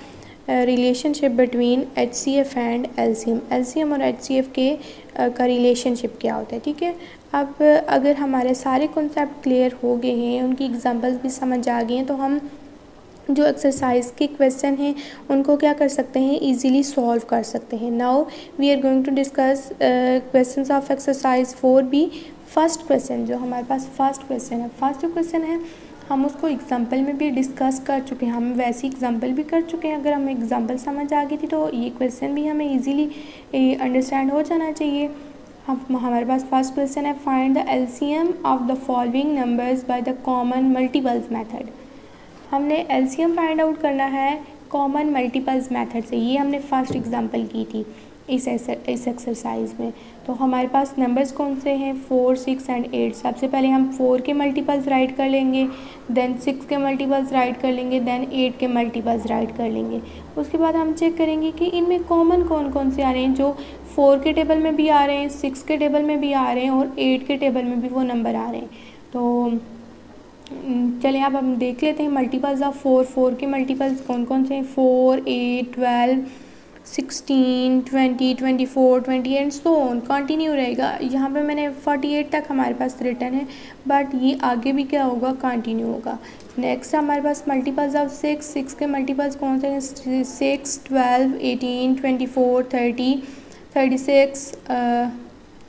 Relationship between H C F and L C M L C M और एच सी एफ़ के uh, का रिलेशनशिप क्या होता है? ठीक है? अब अगर हमारे सारे कॉन्सेप्ट क्लियर हो गए हैं उनकी एग्जांपल्स भी समझ आ गए हैं तो हम जो एक्सरसाइज के क्वेश्चन हैं, उनको क्या कर सकते हैं? इजीली सॉल्व कर सकते हैं। Now we are going to discuss question of exercise four B first question जो हमारे पास फ़र्स्ट क्वेश्चन है फ़र्स्ट जो क्वेश्चन है, हम उसको एग्ज़ाम्पल में भी डिस्कस कर चुके हैं। हम वैसी एग्ज़ाम्पल भी कर चुके हैं। अगर हमें एग्ज़ाम्पल समझ आ गई थी तो ये क्वेश्चन भी हमें ईजीली अंडरस्टैंड हो जाना चाहिए। हम, हमारे पास फ़र्स्ट क्वेश्चन है find the LCM of the following numbers by the common multiples method हमने एलसीएम फाइंड आउट करना है कॉमन मल्टीपल्स मेथड से। ये हमने फ़र्स्ट एग्जांपल की थी इस इस एक्सरसाइज में। तो हमारे पास नंबर्स कौन से हैं? Four, six and eight. सबसे पहले हम फोर के मल्टीपल्स राइट कर लेंगे, देन सिक्स के मल्टीपल्स राइट कर लेंगे, देन एट के मल्टीपल्स राइट कर लेंगे। उसके बाद हम चेक करेंगे कि इनमें कॉमन कौन कौन से आ रहे हैं जो फोर के टेबल में भी आ रहे हैं, सिक्स के टेबल में भी आ रहे हैं और एट के टेबल में भी वो नंबर आ रहे हैं। तो चलिए अब हम देख लेते हैं मल्टीपल्स ऑफ़ फोर फोर के मल्टीपल्स कौन कौन से हैं? Four eight twelve sixteen twenty twenty four twenty and so on continue रहेगा। यहाँ पे मैंने फोर्टी एट तक हमारे पास रिटर्न है बट ये आगे भी क्या होगा? कंटिन्यू होगा। नेक्स्ट हमारे पास मल्टीपल्स ऑफ़ सिक्स सिक्स के मल्टीपल्स कौन से हैं? Six twelve eighteen twenty four thirty thirty six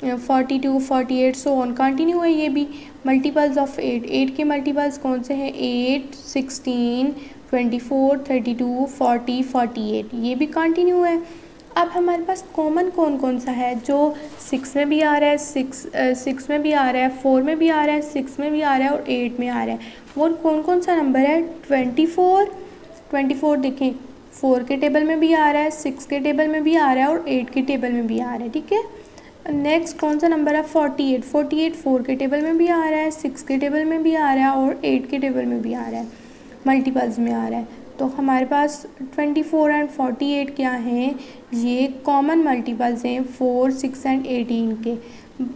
forty two forty eight so on continue है ये भी। मल्टीपल्स ऑफ़ एट एट के मल्टीपल्स कौन से हैं? Eight sixteen twenty four thirty two forty forty eight ये भी कंटिन्यू है. अब हमारे पास कॉमन कौन कौन सा है? जो सिक्स में भी आ रहा है सिक्स सिक्स में भी आ रहा है फोर में भी आ रहा है सिक्स में भी आ रहा है और एट में आ रहा है. वो कौन कौन सा नंबर है? ट्वेंटी फोर ट्वेंटी फोर देखें. फोर के टेबल में भी आ रहा है सिक्स के टेबल में भी आ रहा है और एट के टेबल में भी आ रहा है. ठीक है? नेक्स्ट कौन सा नंबर है? Forty eight forty eight four के टेबल में भी आ रहा है सिक्स के टेबल में भी आ रहा है और एट के टेबल में भी आ रहा है. मल्टीपल्स में आ रहा है. तो हमारे पास 24 एंड 48 क्या हैं? ये कॉमन मल्टीपल्स हैं फोर सिक्स एंड एटीन के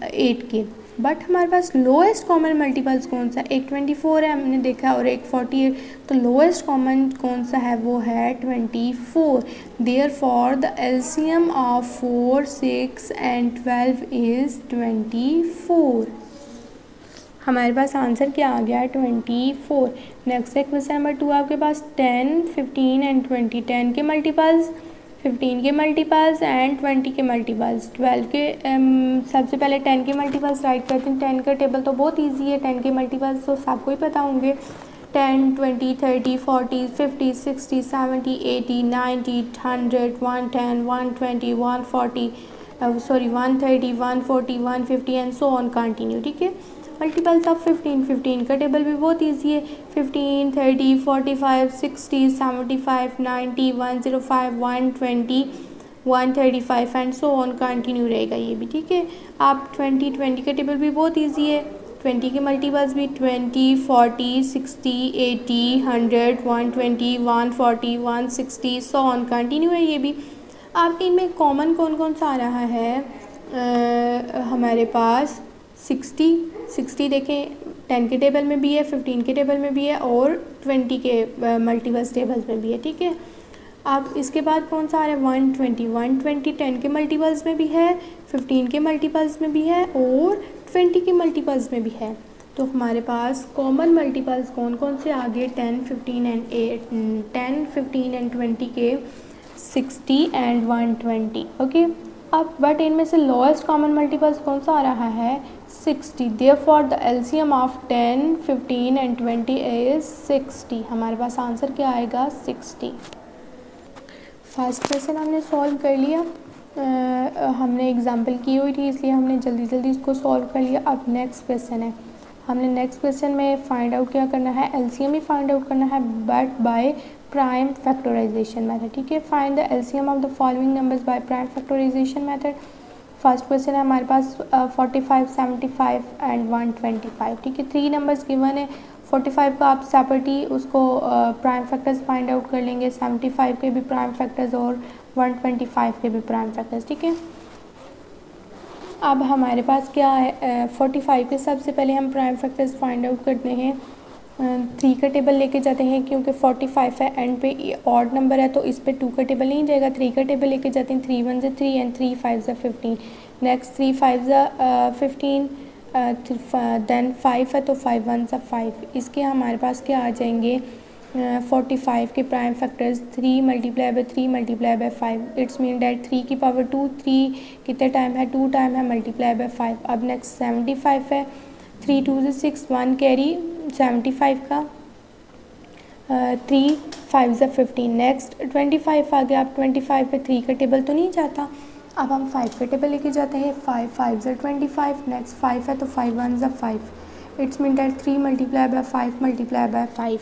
एट के. बट हमारे पास लोएस्ट कॉमन मल्टीपल्स कौन सा? एक 24 है, हमने देखा, और एक 48 तो लोएस्ट कॉमन कौन सा है? वो है 24 therefore the LCM of four six and twelve is 24 हमारे पास आंसर क्या आ गया? है ट्वेंटी फोर नेक्स्ट है क्वेश्चन नंबर टू आपके पास ten fifteen and twenty ten के मल्टीपल्स फिफ्टीन के मल्टीपल्स एंड ट्वेंटी के मल्टीपल्स ट्वेल्व के um, सबसे पहले टेन के मल्टीपल्स राइट करते हैं। टेन का टेबल तो बहुत ईजी है टेन के मल्टीपल्स तो सबको ही पता होंगे। Ten twenty thirty forty fifty sixty seventy eighty ninety hundred one ten one twenty one forty sorry one thirty one forty one fifty and so on continue ठीक है? मल्टीपल्स ऑफ़ फिफ्टीन फिफ्टीन का टेबल भी बहुत ईजी है fifteen thirty forty five sixty seventy five ninety one zero five one twenty one thirty five and so on continue रहेगा ये भी ठीक है? आप ट्वेंटी ट्वेंटी का टेबल भी बहुत ईजी है. ट्वेंटी के मल्टीपल्स भी twenty forty sixty eighty hundred one twenty one forty one sixty so on continue है ये भी. आप इनमें कॉमन कौन कौन सा आ रहा है? आ, हमारे पास सिक्सटी सिक्सटी देखें, टेन के टेबल में भी है, फिफ्टीन के टेबल में भी है और ट्वेंटी के मल्टीपल्स टेबल्स में भी है, ठीक है? अब इसके बाद कौन सा आ रहा है? One twenty one twenty, ten के मल्टीपल्स में भी है, फिफ्टीन के मल्टीपल्स में भी है और ट्वेंटी के मल्टीपल्स में भी है। तो हमारे पास कॉमन मल्टीपल्स कौन कौन से आ गए? Ten, fifteen and eight ten, fifteen and twenty के sixty and one twenty, okay? अब बट इनमें से लोएस्ट कॉमन मल्टीपल्स कौन सा आ रहा है? Sixty therefore the LCM of ten fifteen and twenty is sixty हमारे पास आंसर क्या आएगा? सिक्सटी फ़र्स्ट क्वेश्चन हमने सॉल्व कर लिया। आ, हमने एग्ज़ाम्पल की हुई थी इसलिए हमने जल्दी जल्दी इसको सॉल्व कर लिया। अब नेक्स्ट क्वेश्चन है। हमने नेक्स्ट क्वेश्चन में फाइंड आउट क्या करना है? एलसीएम ही फाइंड आउट करना है but by prime factorization method ठीक है? Find the LCM of the following numbers by prime factorization method first question है, हमारे पास forty five seventy five and one twenty five ठीक है? थ्री नंबर्स गिवन है। फोर्टी फाइव का आप सेपरेटली उसको प्राइम फैक्टर्स फाइंड आउट कर लेंगे। सेवेंटी फाइव के भी प्राइम फैक्टर्स और वन ट्वेंटी फाइव के भी प्राइम फैक्टर्स ठीक है? अब हमारे पास क्या है? फोर्टी फाइव के सबसे पहले हम प्राइम फैक्टर्स फाइंड आउट करते हैं। थ्री का टेबल लेके जाते हैं क्योंकि फोर्टी फाइव है एंड पे ऑड नंबर है तो इस पे टू का टेबल नहीं जाएगा थ्री का टेबल लेके जाते हैं थ्री वन ज़ा थ्री एंड थ्री फाइव ज़ा फिफ्टीन नेक्स्ट थ्री फाइव ज़ा फिफ्टीन देन फाइव है तो फाइव वन ज़ा फाइव इसके हमारे पास क्या आ जाएँगे? फोर्टी फाइव के prime factors three multiply by three multiply by five it's mean that three की पावर टू थ्री कितने टाइम है? टू टाइम है मल्टीप्लाई बाई फाइव अब नेक्स्ट सेवेंटी फाइव है थ्री टू ज़ी six one carry seventy five का। थ्री फाइव ज़ा फिफ्टीन नेक्स्ट। ट्वेंटी फाइव आ गया। अब ट्वेंटी फाइव पे थ्री का टेबल तो नहीं जाता। अब हम फाइव का टेबल लेके जाते हैं। फाइव फाइव ज़ा ट्वेंटी फाइव। नेक्स्ट फाइव है तो फाइव वन ज़ा five. It's mean that three multiply by five, multiply by five.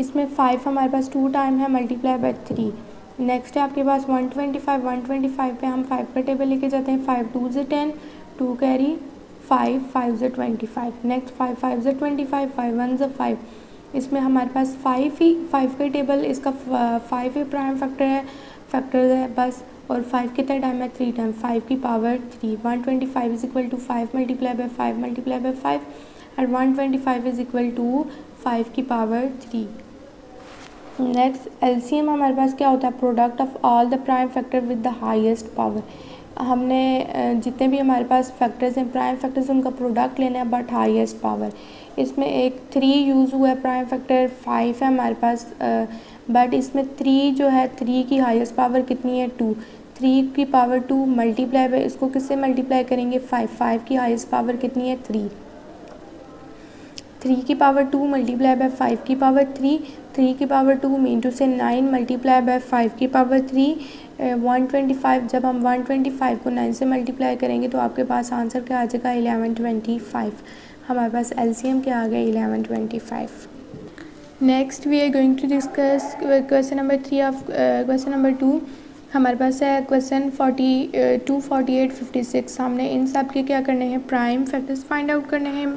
इसमें फाइव हमारे पास टू टाइम है, मल्टीप्लाई बाय थ्री। नेक्स्ट है आपके पास one twenty five. One twenty five पे हम फाइव का टेबल लेके जाते हैं। फाइव, टू ज़े ten. Two carry five five ज़े twenty five next five five ज़े ट्वेंटी फाइव फाइव वन ज़े फाइव इसमें हमारे पास फाइव ही फाइव का टेबल इसका फाइव ही प्राइम फैक्टर है फैक्टर है, बस। और फाइव कितना टाइम है? थ्री टाइम फाइव की power three one twenty five is equal to five multiply by five multiply by five and one twenty five is equal to five की पावर थ्री नेक्स्ट एलसीएम हमारे पास क्या होता है? Product of all the prime factor with the highest power हमने जितने भी हमारे पास फैक्टर्स हैं प्राइम फैक्टर्स उनका प्रोडक्ट लेना है बट हाईएस्ट पावर इसमें एक थ्री यूज़ हुआ है प्राइम फैक्टर फाइव है हमारे पास बट इसमें थ्री जो है थ्री की हाईएस्ट पावर कितनी है? टू थ्री की पावर टू मल्टीप्लाई बाई इसको किससे मल्टीप्लाई करेंगे? फाइव फाइव की हाईएस्ट पावर कितनी है? थ्री थ्री की power two multiply by five की पावर थ्री थ्री की पावर टू मीन टू से नाइन मल्टीप्लाई बाय फाइव की power three one twenty five, जब हम वन ट्वेंटी फाइव को नाइन से मल्टीप्लाई करेंगे तो आपके पास आंसर क्या आ जाएगा? Eleven twenty five. हमारे पास एल सी एम क्या आ गया? Eleven twenty five. Next we are going to discuss question number three of question number two. हमारे पास है question forty two forty eight, fifty six. हमने इन सब के क्या करने हैं? प्राइम फैक्टर्स फाइंड आउट करने हैं।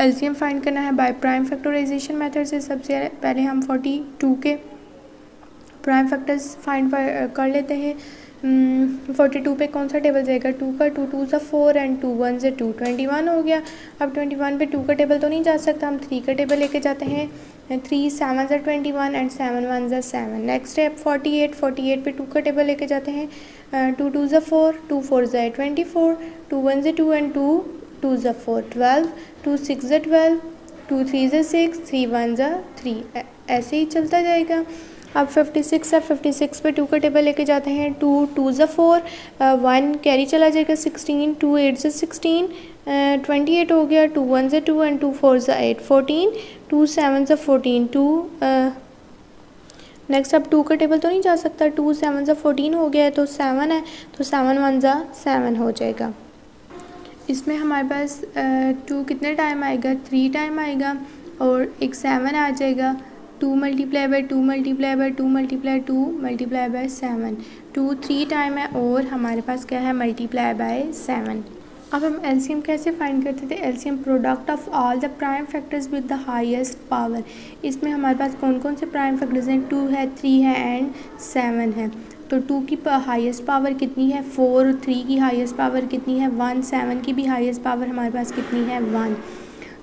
एलसीएम फाइंड करना है बाय प्राइम फैक्टराइजेशन मेथड से सबसे पहले हम फोर्टी टू के प्राइम फैक्टर्स फाइंड कर लेते हैं फोर्टी टू पे कौन सा टेबल जाएगा टू का टू टू ज़ा फोर एंड टू वन ज़ा टू ट्वेंटी वन हो गया अब ट्वेंटी वन पे टू का टेबल तो नहीं जा सकता हम थ्री का टेबल लेके जाते हैं थ्री सेवन ज़ा twenty one and seven one ज़ा seven next step forty eight forty eight पे टू का टेबल लेके जाते हैं टू टू ज़ा फोर टू फोर ज़ा ट्वेंटी फोर टू वन ज़ा टू एंड टू टू ज़ा फोर ट्वेल्व टू सिक्स ज़ा ट्वेल्व टू थ्री ज़ा सिक्स थ्री वन ज़ा थ्री ऐसे ही चलता जाएगा अब फिफ्टी सिक्स है फिफ्टी सिक्स पे टू का टेबल लेके जाते हैं टू टू ज़ा फोर वन कैरी चला जाएगा सिक्सटीन टू एट ज़ा सिक्सटीन ट्वेंटी एट हो गया टू वन ज़ा टू एंड टू फोर ज़ा एट फोर्टीन टू सेवन ज़ा फोर्टीन टू नेक्स्ट अब टू का टेबल तो नहीं जा सकता टू सेवन ज़ा फोर्टीन हो गया है तो सेवन है तो सेवन वन ज़ा सेवन हो जाएगा। इसमें हमारे पास टू कितने टाइम आएगा थ्री टाइम आएगा और एक सेवन आ जाएगा two multiply by two multiply by two multiply two multiply by seven. Two three time है और हमारे पास क्या है? Multiply by seven. अब हम एलसीएम कैसे फाइंड करते थे? LCM product of all the prime factors with the highest power. इसमें हमारे पास कौन कौन से प्राइम फैक्टर्स हैं? टू है, थ्री है एंड सेवन है। तो टू की हाईएस्ट पावर कितनी है? फोर, थ्री की हाईएस्ट पावर कितनी है? वन, सेवन की भी हाईएस्ट पावर हमारे पास कितनी है? वन।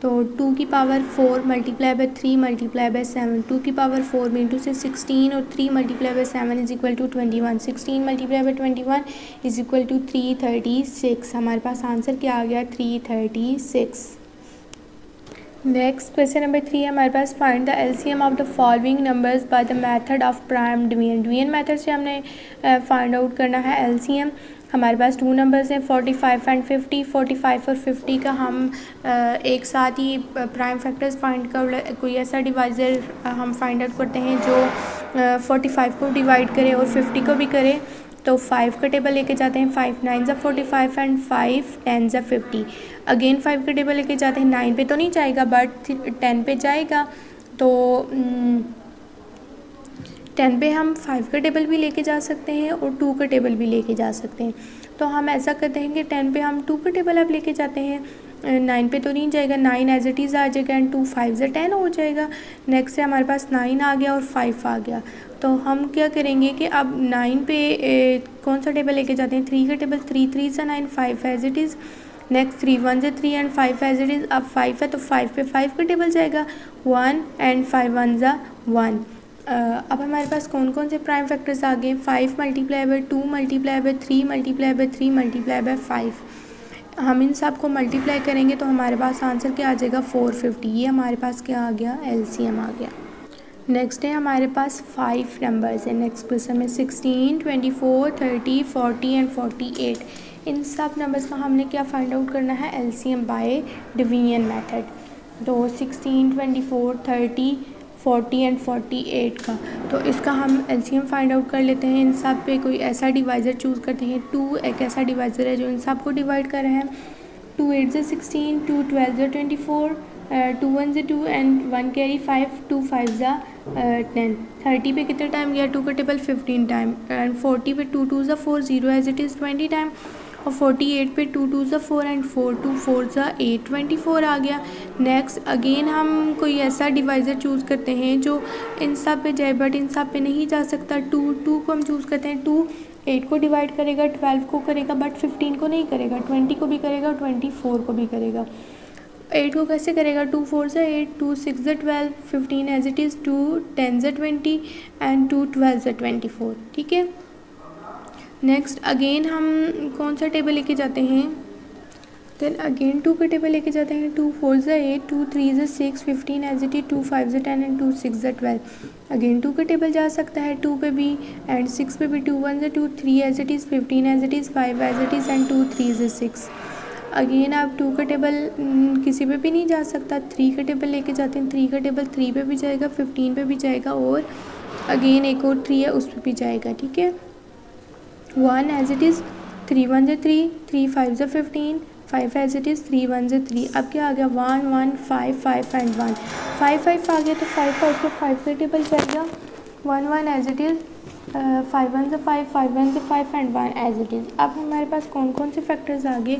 तो टू की power four multiply by three multiply by seven two की पावर फोर में इंटू से सिक्सटीन और three multiply by seven is equal to twenty one sixteen multiply by twenty one is equal to three thirty six हमारे पास आंसर क्या आ गया? Three thirty six next question number three हमारे पास find the LCM of the following numbers by the method of prime division division method से हमने फाइंड आउट करना है एलसीएम हमारे पास टू नंबर्स हैं forty five and fifty forty five और फिफ्टी का हम एक साथ ही प्राइम फैक्टर्स फाइंड कर, कोई ऐसा डिवाइज़र हम फाइंड आउट करते हैं जो फोर्टी फाइव को डिवाइड करे और फिफ्टी को भी करे तो फाइव का टेबल लेके जाते हैं फाइव नाइन ज़ा forty five and five ten ज़ा फिफ्टी अगेन फाइव का टेबल लेके जाते हैं नाइन पे तो नहीं जाएगा बट टेन पे जाएगा तो टेन पे हम फाइव का टेबल भी लेके जा सकते हैं और टू का टेबल भी लेके जा सकते हैं। तो हम ऐसा करते हैं कि टेन पे हम टू का टेबल अब लेके जाते हैं। नाइन पे तो नहीं जाएगा नाइन एज इट इज़ आ जाएगा एंड टू फाइव ज़ा टेन हो जाएगा। नेक्स्ट से हमारे पास नाइन आ गया और फाइव आ गया। तो हम क्या करेंगे कि अब नाइन पे ए, कौन सा टेबल लेके जाते हैं? थ्री का टेबल थ्री थ्री सा nine five as it is next three one से three and five as it is अब फाइव है तो फाइव पे फाइव का टेबल जाएगा। वन एंड फाइव वन ज़ा वन अब हमारे पास कौन कौन से प्राइम फैक्टर्स आ गए? Five multiply by two multiply by three multiply by three multiply by five हम इन सबको मल्टीप्लाई करेंगे तो हमारे पास आंसर क्या आ जाएगा? फोर फिफ्टी ये हमारे पास क्या आ गया? एलसीएम आ गया. नेक्स्ट है हमारे पास फाइव नंबर्स है. नेक्स्ट क्वेश्चन में sixteen twenty four thirty forty and forty eight इन सब नंबर्स का हमने क्या फाइंड आउट करना है? L C M by division method तो sixteen twenty four thirty forty and forty eight का। तो इसका हम L C M find out कर लेते हैं। इन सब पे कोई ऐसा डिवाइज़र चूज़ करते हैं। टू एक ऐसा डिवाइज़र है जो इन सबको डिवाइड कर रहे हैं। टू एट ज़े सिक्सटीन टू ट्वेल्व ज़े ट्वेंटी फोर टू वन ज़े two and one carry five two five ज़ा टेन थर्टी पे कितने टाइम गया? टू का table fifteen time and forty पे टू टू ज़ा four zero as it is twenty time और फोर्टी एट पे टू टू ज़ा four and four two four ज़ा एट ट्वेंटी फोर आ गया। नेक्स्ट अगेन हम कोई ऐसा डिवाइज़र चूज़ करते हैं जो इन सब पे जाए बट इन सब पे नहीं जा सकता। टू टू को हम चूज़ करते हैं। टू एट को डिवाइड करेगा ट्वेल्व को करेगा बट फिफ्टीन को नहीं करेगा। ट्वेंटी को भी करेगा ट्वेंटी फोर को भी करेगा। एट को कैसे करेगा? टू फोर से एट टू सिक्स ज़ twelve fifteen as it is two ten ज़ ट्वेंटी एंड टू ट्वेल्व ज़ ट्वेंटी फोर ठीक है? नेक्स्ट अगेन हम कौन सा टेबल लेके जाते हैं? देन अगेन टू का टेबल लेके जाते हैं। टू फोर ज़ एट टू थ्री ज़ six fifteen as it is two five ज़ टेन एंड टू सिक्स ज़ ट्वेल्व अगेन टू का टेबल जा सकता है टू पे भी एंड सिक्स पे भी टू वन ज़ two three as it is fifteen as it is five as it is and two three ज़ सिक्स अगेन आप टू का टेबल किसी पे भी नहीं जा सकता। थ्री का टेबल लेके जाते हैं। थ्री का टेबल थ्री पे भी जाएगा फिफ्टीन पे भी जाएगा, और अगेन एक और थ्री है, उस पर भी जाएगा, ठीक है? One as it is three one जो थ्री थ्री फाइव जो fifteen five as it is three one जो थ्री अब क्या आ गया? One one five five and one five five आ गया तो फाइव फाइव से फाइव का टेबल जाएगा one one as it is five one से फाइव फाइव वन से five and one as it is अब हमारे पास कौन कौन से फैक्टर्स आ गए?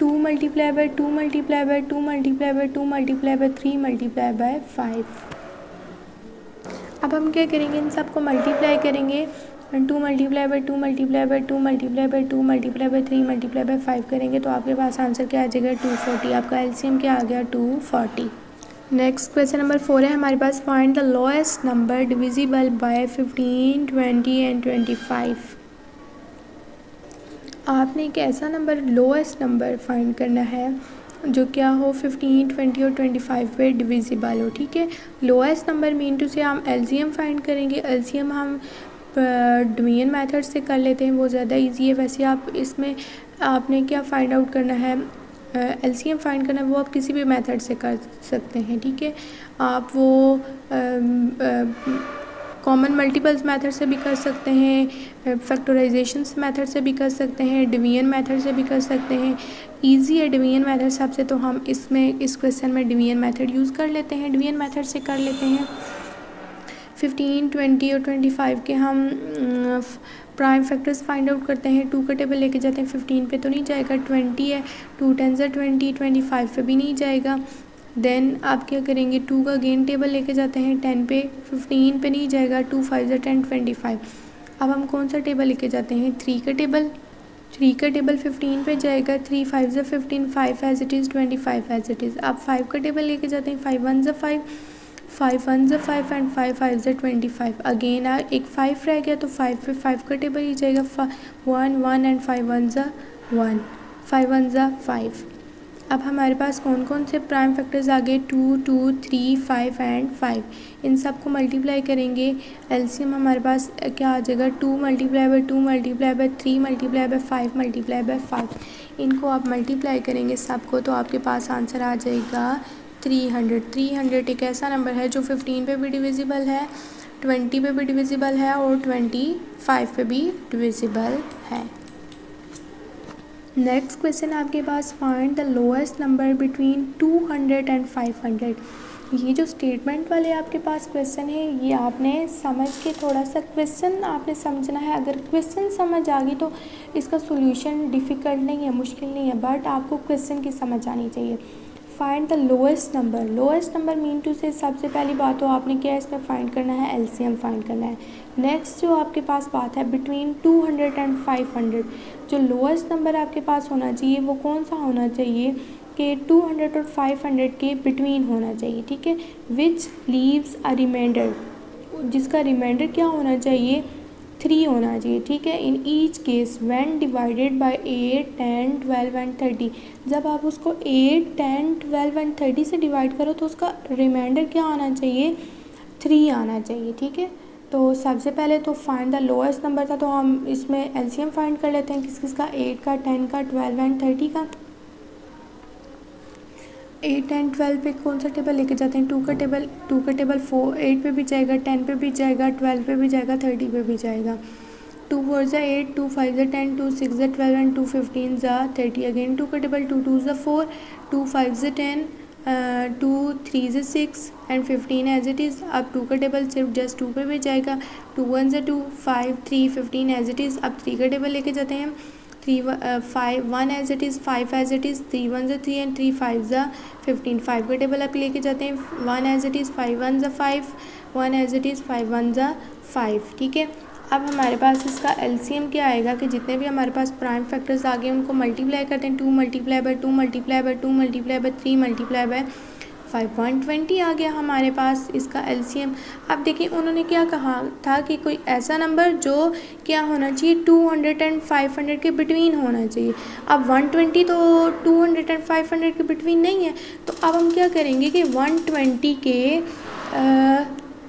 Two multiply by two multiply by two multiply by two multiply by three multiply by five अब हम क्या करेंगे? इन सबको मल्टीप्लाई करेंगे. Two multiply by two multiply by two multiply by two multiply by three multiply by five करेंगे तो आपके पास आंसर क्या आ जाएगा? टू फोर्टी आपका एलसीएम क्या आ गया? Two forty next question number four है। हमारे पास find the lowest number divisible by fifteen twenty and twenty five आपने एक ऐसा नंबर लोएस्ट नंबर फाइंड करना है जो क्या हो? फिफ्टीन ट्वेंटी और ट्वेंटी फाइव पे डिविजिबल हो, ठीक है? लोएस्ट नंबर मीन टू से हम एलसीएम फाइंड करेंगे। एलसीएम हम डिवीज़न मेथड से कर लेते हैं, वो ज़्यादा इजी है। वैसे आप इसमें आपने क्या फाइंड आउट करना है एल सी एम फाइंड करना है, वो आप किसी भी मेथड से कर सकते हैं, ठीक है? आप वो कॉमन मल्टीपल्स मेथड से भी कर सकते हैं फैक्टराइजेशन मेथड से भी कर सकते हैं डिवीज़न मेथड से भी कर सकते हैं। इजी है डिवीज़न मेथड सबसे तो हम इसमें, इस क्वेश्चन में डिवीज़न मेथड यूज़ कर लेते हैं डिवीज़न मेथड से कर लेते हैं। फिफ्टीन ट्वेंटी और ट्वेंटी फाइव के हम प्राइम फैक्टर्स फाइंड आउट करते हैं। टू का टेबल लेके जाते हैं। फिफ्टीन पे तो नहीं जाएगा। ट्वेंटी है। टू टेन ज़ा ट्वेंटी ट्वेंटी फाइव पे भी नहीं जाएगा। देन आप क्या करेंगे? टू का गेन टेबल लेके जाते हैं। टेन पे फिफ्टीन पे नहीं जाएगा। टू फाइव ज़ा टेन ट्वेंटी फाइव अब हम कौन सा टेबल लेके जाते हैं? थ्री का टेबल थ्री का टेबल फिफ्टीन पे जाएगा। थ्री फाइव ज़ा fifteen five as it is twenty five as it is आप फाइव का टेबल लेके जाते हैं। फाइव वन ज़ा फाइव फाइव वन ज़ा फाइव एंड फाइव फाइव ज़ा ट्वेंटी फाइव अगेन आ एक फाइव रह गया तो फाइव पे फाइव का टेबल ही जाएगा. One one and five one ज़ा वन फाइव वन ज़ा फाइव अब हमारे पास कौन कौन से प्राइम फैक्टर्स आ गए? Two two three five and five इन सबको मल्टीप्लाई करेंगे एलसीएम हमारे पास क्या आ जाएगा? Two multiply by two multiply by three multiply by five multiply by five इनको आप मल्टीप्लाई करेंगे सबको तो आपके पास आंसर आ जाएगा. थ्री हंड्रेड थ्री हंड्रेड एक ऐसा नंबर है जो फिफ्टीन पे भी डिविजिबल है ट्वेंटी पे भी डिविजिबल है और ट्वेंटी फाइव पे भी डिविजिबल है। नेक्स्ट क्वेश्चन आपके पास find the lowest number between two hundred and five hundred ये जो स्टेटमेंट वाले आपके पास क्वेश्चन है, ये आपने समझ के थोड़ा सा क्वेश्चन आपने समझना है। अगर क्वेश्चन समझ आ गई तो इसका सोल्यूशन डिफ़िकल्ट नहीं है, मुश्किल नहीं है बट आपको क्वेश्चन की समझ आनी चाहिए। Find the lowest number lowest number mean to से सबसे पहली बात तो आपने क्या है इसमें फाइंड करना है? एलसीएम फाइंड करना है। नेक्स्ट जो आपके पास बात है बिटवीन 200 एंड 500 जो लोएस्ट नंबर आपके पास होना चाहिए, वो कौन सा होना चाहिए? कि 200 और 500 के बिटवीन होना चाहिए, ठीक है? विच लीव्स अ रिमाइंडर जिसका रिमाइंडर क्या होना चाहिए? थ्री होना चाहिए, ठीक है? In each case when divided by eight ten twelve and thirty जब आप उसको eight ten twelve and thirty से डिवाइड करो तो उसका रिमाइंडर क्या आना चाहिए? थ्री आना चाहिए, ठीक है? तो सबसे पहले तो फाइंड द लोएस्ट नंबर था तो हम इसमें एलसीएम फाइंड कर लेते हैं किस किस का? एट का टेन का ट्वेल्व एंड थर्टी का। एट एंड ट्वेल्व पे कौन सा टेबल लेके जाते हैं? टू का टेबल, टू का टेबल फोर, एट पे भी जाएगा, टेन पे भी जाएगा, ट्वेल्व पे भी जाएगा, थर्टी पे भी जाएगा। टू फोर ज़ा एट, टू फाइव ज़ा टेन, टू सिक्स ज़ा ट्वेल्व एंड टू फिफ्टीन ज़ा थर्टी। अगेन टू का टेबल, टू टू ज़ा फोर, टू फाइव ज़ा टेन टू थ्री ज़ा six and fifteen as it is अब टू का टेबल सिर्फ़ जस्ट टू पे भी जाएगा, टू वन ज़ा two, five, three, fifteen as it is अब थ्री का टेबल लेके जाते हैं। Three five one as it is five as it is three one ज़ा थ्री एंड थ्री फाइव ज़ा फिफ्टीन फाइव का टेबल आप लेके जाते हैं one as it is five one ज़ा five one as it is five one ज़ा फाइव ठीक है? अब हमारे पास इसका एलसीएम क्या आएगा कि जितने भी हमारे पास प्राइम फैक्टर्स आ गए, उनको मल्टीप्लाई करते हैं। Two multiply by two multiply by two multiply by three multiply by five one twenty आ गया हमारे पास इसका एलसीएम। अब देखिए, उन्होंने क्या कहा था कि कोई ऐसा नंबर जो क्या होना चाहिए, two hundred and five hundred के बिटवीन होना चाहिए। अब वन ट्वेंटी तो two hundred and five hundred के बिटवीन नहीं है। तो अब हम क्या करेंगे कि वन ट्वेंटी के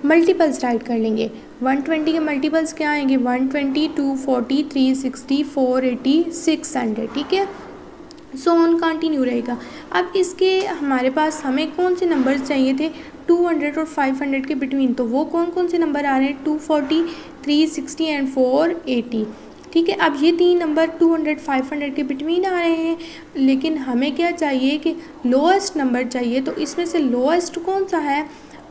मल्टीपल्स राइट कर लेंगे। वन ट्वेंटी के मल्टीपल्स क्या आएँगे? One twenty, two forty, three sixty, four eighty, six hundred, ठीक है? सो ऑन कंटिन्यू रहेगा। अब इसके हमारे पास हमें कौन से नंबर चाहिए थे? 200 और 500 के बिटवीन तो वो कौन कौन से नंबर आ रहे हैं? 240 360 एंड 480 ठीक है, अब ये तीन नंबर 200 500 के बिटवीन आ रहे हैं। लेकिन हमें क्या चाहिए कि लोएस्ट नंबर चाहिए? तो इसमें से लोएस्ट कौन सा है?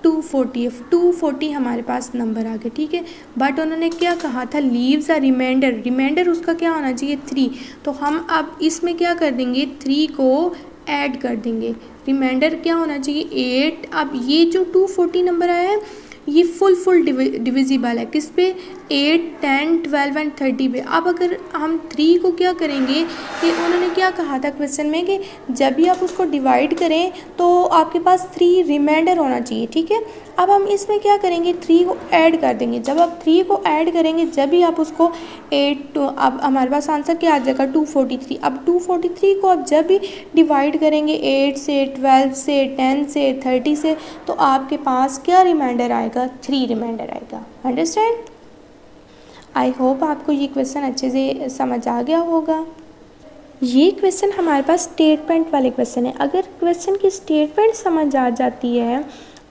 टू फोर्टी एफ़ टू फोर्टी हमारे पास नंबर आ गया, ठीक है? बट उन्होंने क्या कहा था? लीव्स आ रिमाइंडर रिमाइंडर उसका क्या होना चाहिए? थ्री तो हम अब इसमें क्या कर देंगे? थ्री को ऐड कर देंगे। रिमाइंडर क्या होना चाहिए? एट अब ये जो टू फोर्टी नंबर आया है ये फुल फुल डिविजिबल है। किस पे? Eight ten twelve and thirty पे। अब अगर हम थ्री को क्या करेंगे? कि उन्होंने क्या कहा था क्वेश्चन में कि जब भी आप उसको डिवाइड करें तो आपके पास थ्री रिमाइंडर होना चाहिए, ठीक है? अब हम इसमें क्या करेंगे? थ्री को ऐड कर देंगे। जब आप थ्री को ऐड करेंगे, जब भी आप उसको एट टू अब हमारे पास आंसर क्या आ जाएगा? टू फोर्टी थ्री अब टू फोर्टी थ्री को आप जब भी डिवाइड करेंगे एट से ट्वेल्व से टेन से थर्टी से तो आपके पास क्या रिमाइंडर आएगा? थ्री रिमाइंडर आएगा। अंडरस्टैंड आई होप आपको ये क्वेश्चन अच्छे से समझ आ गया होगा। ये क्वेश्चन हमारे पास स्टेटमेंट वाले क्वेश्चन है। अगर क्वेश्चन की स्टेटमेंट समझ आ जाती है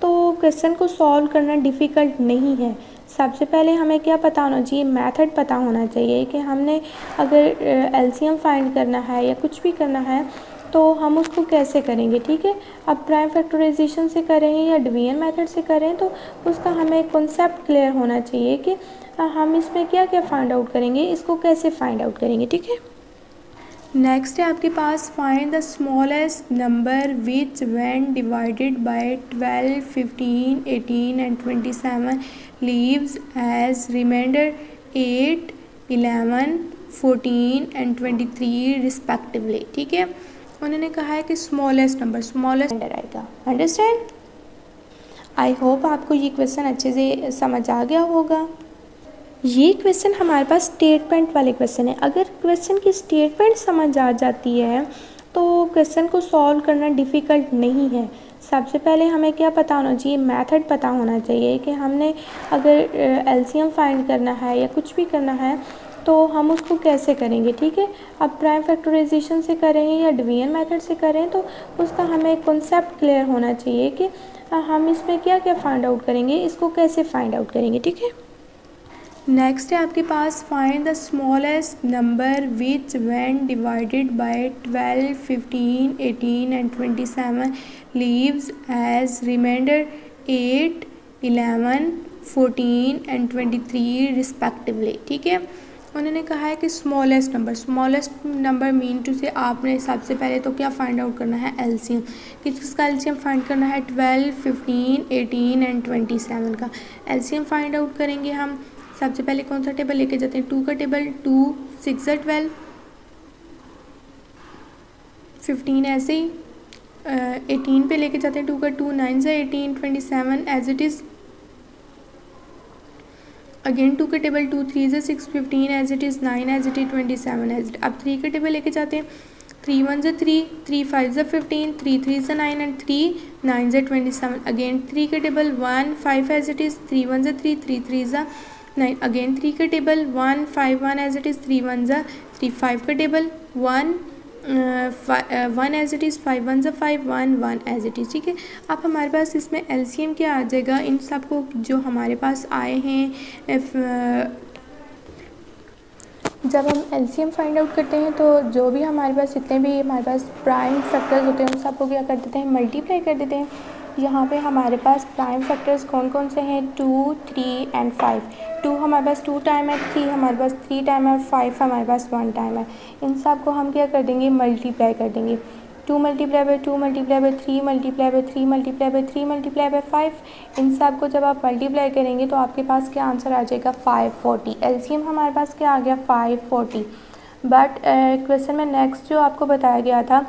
तो क्वेश्चन को सॉल्व करना डिफ़िकल्ट नहीं है। सबसे पहले हमें क्या पता होना चाहिए? मेथड पता होना चाहिए कि हमने अगर एलसीएम फाइंड करना है या कुछ भी करना है तो हम उसको कैसे करेंगे, ठीक है? अब प्राइम फैक्टराइजेशन से करें या डिवीज़न मेथड से करें तो उसका हमें कॉन्सेप्ट क्लियर होना चाहिए कि हम इसमें क्या क्या फाइंड आउट करेंगे, इसको कैसे फाइंड आउट करेंगे, ठीक है? नेक्स्ट है आपके पास find the smallest number which when divided by twelve fifteen eighteen and twenty seven leaves as reminder eight eleven fourteen and twenty three respectively ठीक है? उन्होंने कहा है कि स्मॉलेस्ट नंबर स्मॉलेस्ट नंबर आएगा। अंडरस्टैंड आई होप आपको ये क्वेश्चन अच्छे से समझ आ गया होगा। ये क्वेश्चन हमारे पास स्टेटमेंट वाले क्वेश्चन है। अगर क्वेश्चन की स्टेटमेंट समझ आ जाती है तो क्वेश्चन को सॉल्व करना डिफ़िकल्ट नहीं है। सबसे पहले हमें क्या पता होना चाहिए? मेथड पता होना चाहिए कि हमने अगर एलसीएम फाइंड करना है या कुछ भी करना है तो हम उसको कैसे करेंगे, ठीक है? अब प्राइम फैक्टराइजेशन से करें या डिवीज़न मेथड से करें तो उसका हमें कॉन्सेप्ट क्लियर होना चाहिए कि हम इसमें क्या क्या फाइंड आउट करेंगे, इसको कैसे फाइंड आउट करेंगे, ठीक है? नेक्स्ट है आपके पास find the smallest number which when divided by twelve fifteen eighteen and twenty seven leaves as remainder eight eleven fourteen and twenty three respectively ठीक है? उन्होंने कहा है कि smallest number smallest number mean to say आपने सबसे पहले तो क्या फाइंड आउट करना है? एलसीएम किसका एलसीएम फाइंड करना है? Twelve fifteen eighteen and twenty seven का एलसीएम फाइंड आउट करेंगे हम। सबसे पहले कौन सा टेबल लेके जाते हैं? टू का टेबल टू सिक्स ज़ा ट्वेल्व फिफ्टीन ऐसे ही एटीन पे लेके जाते हैं। टू का टू नाइन ज़ा eighteen twenty seven as it is again two का टेबल टू थ्री ज़ा six fifteen as it is nine as it is twenty seven as it अब थ्री का टेबल लेके जाते हैं। थ्री वन ज़ा थ्री थ्री फाइव ज़ा फिफ्टीन थ्री थ्री ज़ा नाइन एंड थ्री नाइन ज़ा ट्वेंटी सेवन अगेन थ्री का table one five as it is three one ज़ा थ्री थ्री थ्री ज़ा नाइन अगेन थ्री का table one five one as it is three one ज़ा थ्री फाइव का table one one as it is five one ज़ा five one one as it is ठीक है? अब हमारे पास इसमें एलसीएम क्या आ जाएगा? इन सबको जो हमारे पास आए हैं जब हम L C M find out करते हैं तो जो भी हमारे पास जितने भी हमारे पास प्राइम फैक्टर्स होते हैं, उन सबको क्या कर देते हैं? मल्टीप्लाई कर देते हैं। यहाँ पे हमारे पास प्राइम फैक्टर्स कौन कौन से हैं? Two three and five two हमारे पास टू टाइम है थ्री हमारे पास थ्री टाइम है फाइव हमारे पास वन टाइम है. इन सबको हम क्या कर देंगे? मल्टीप्लाई कर देंगे. Two multiply by two multiply by three multiply by three multiply by three multiply by five इन सबको जब आप मल्टीप्लाई करेंगे तो आपके पास क्या आंसर आ जाएगा? फाइव फोर्टी एल हमारे पास क्या आ गया? फाइव फोर्टी बट क्वेश्चन में नेक्स्ट जो आपको बताया गया था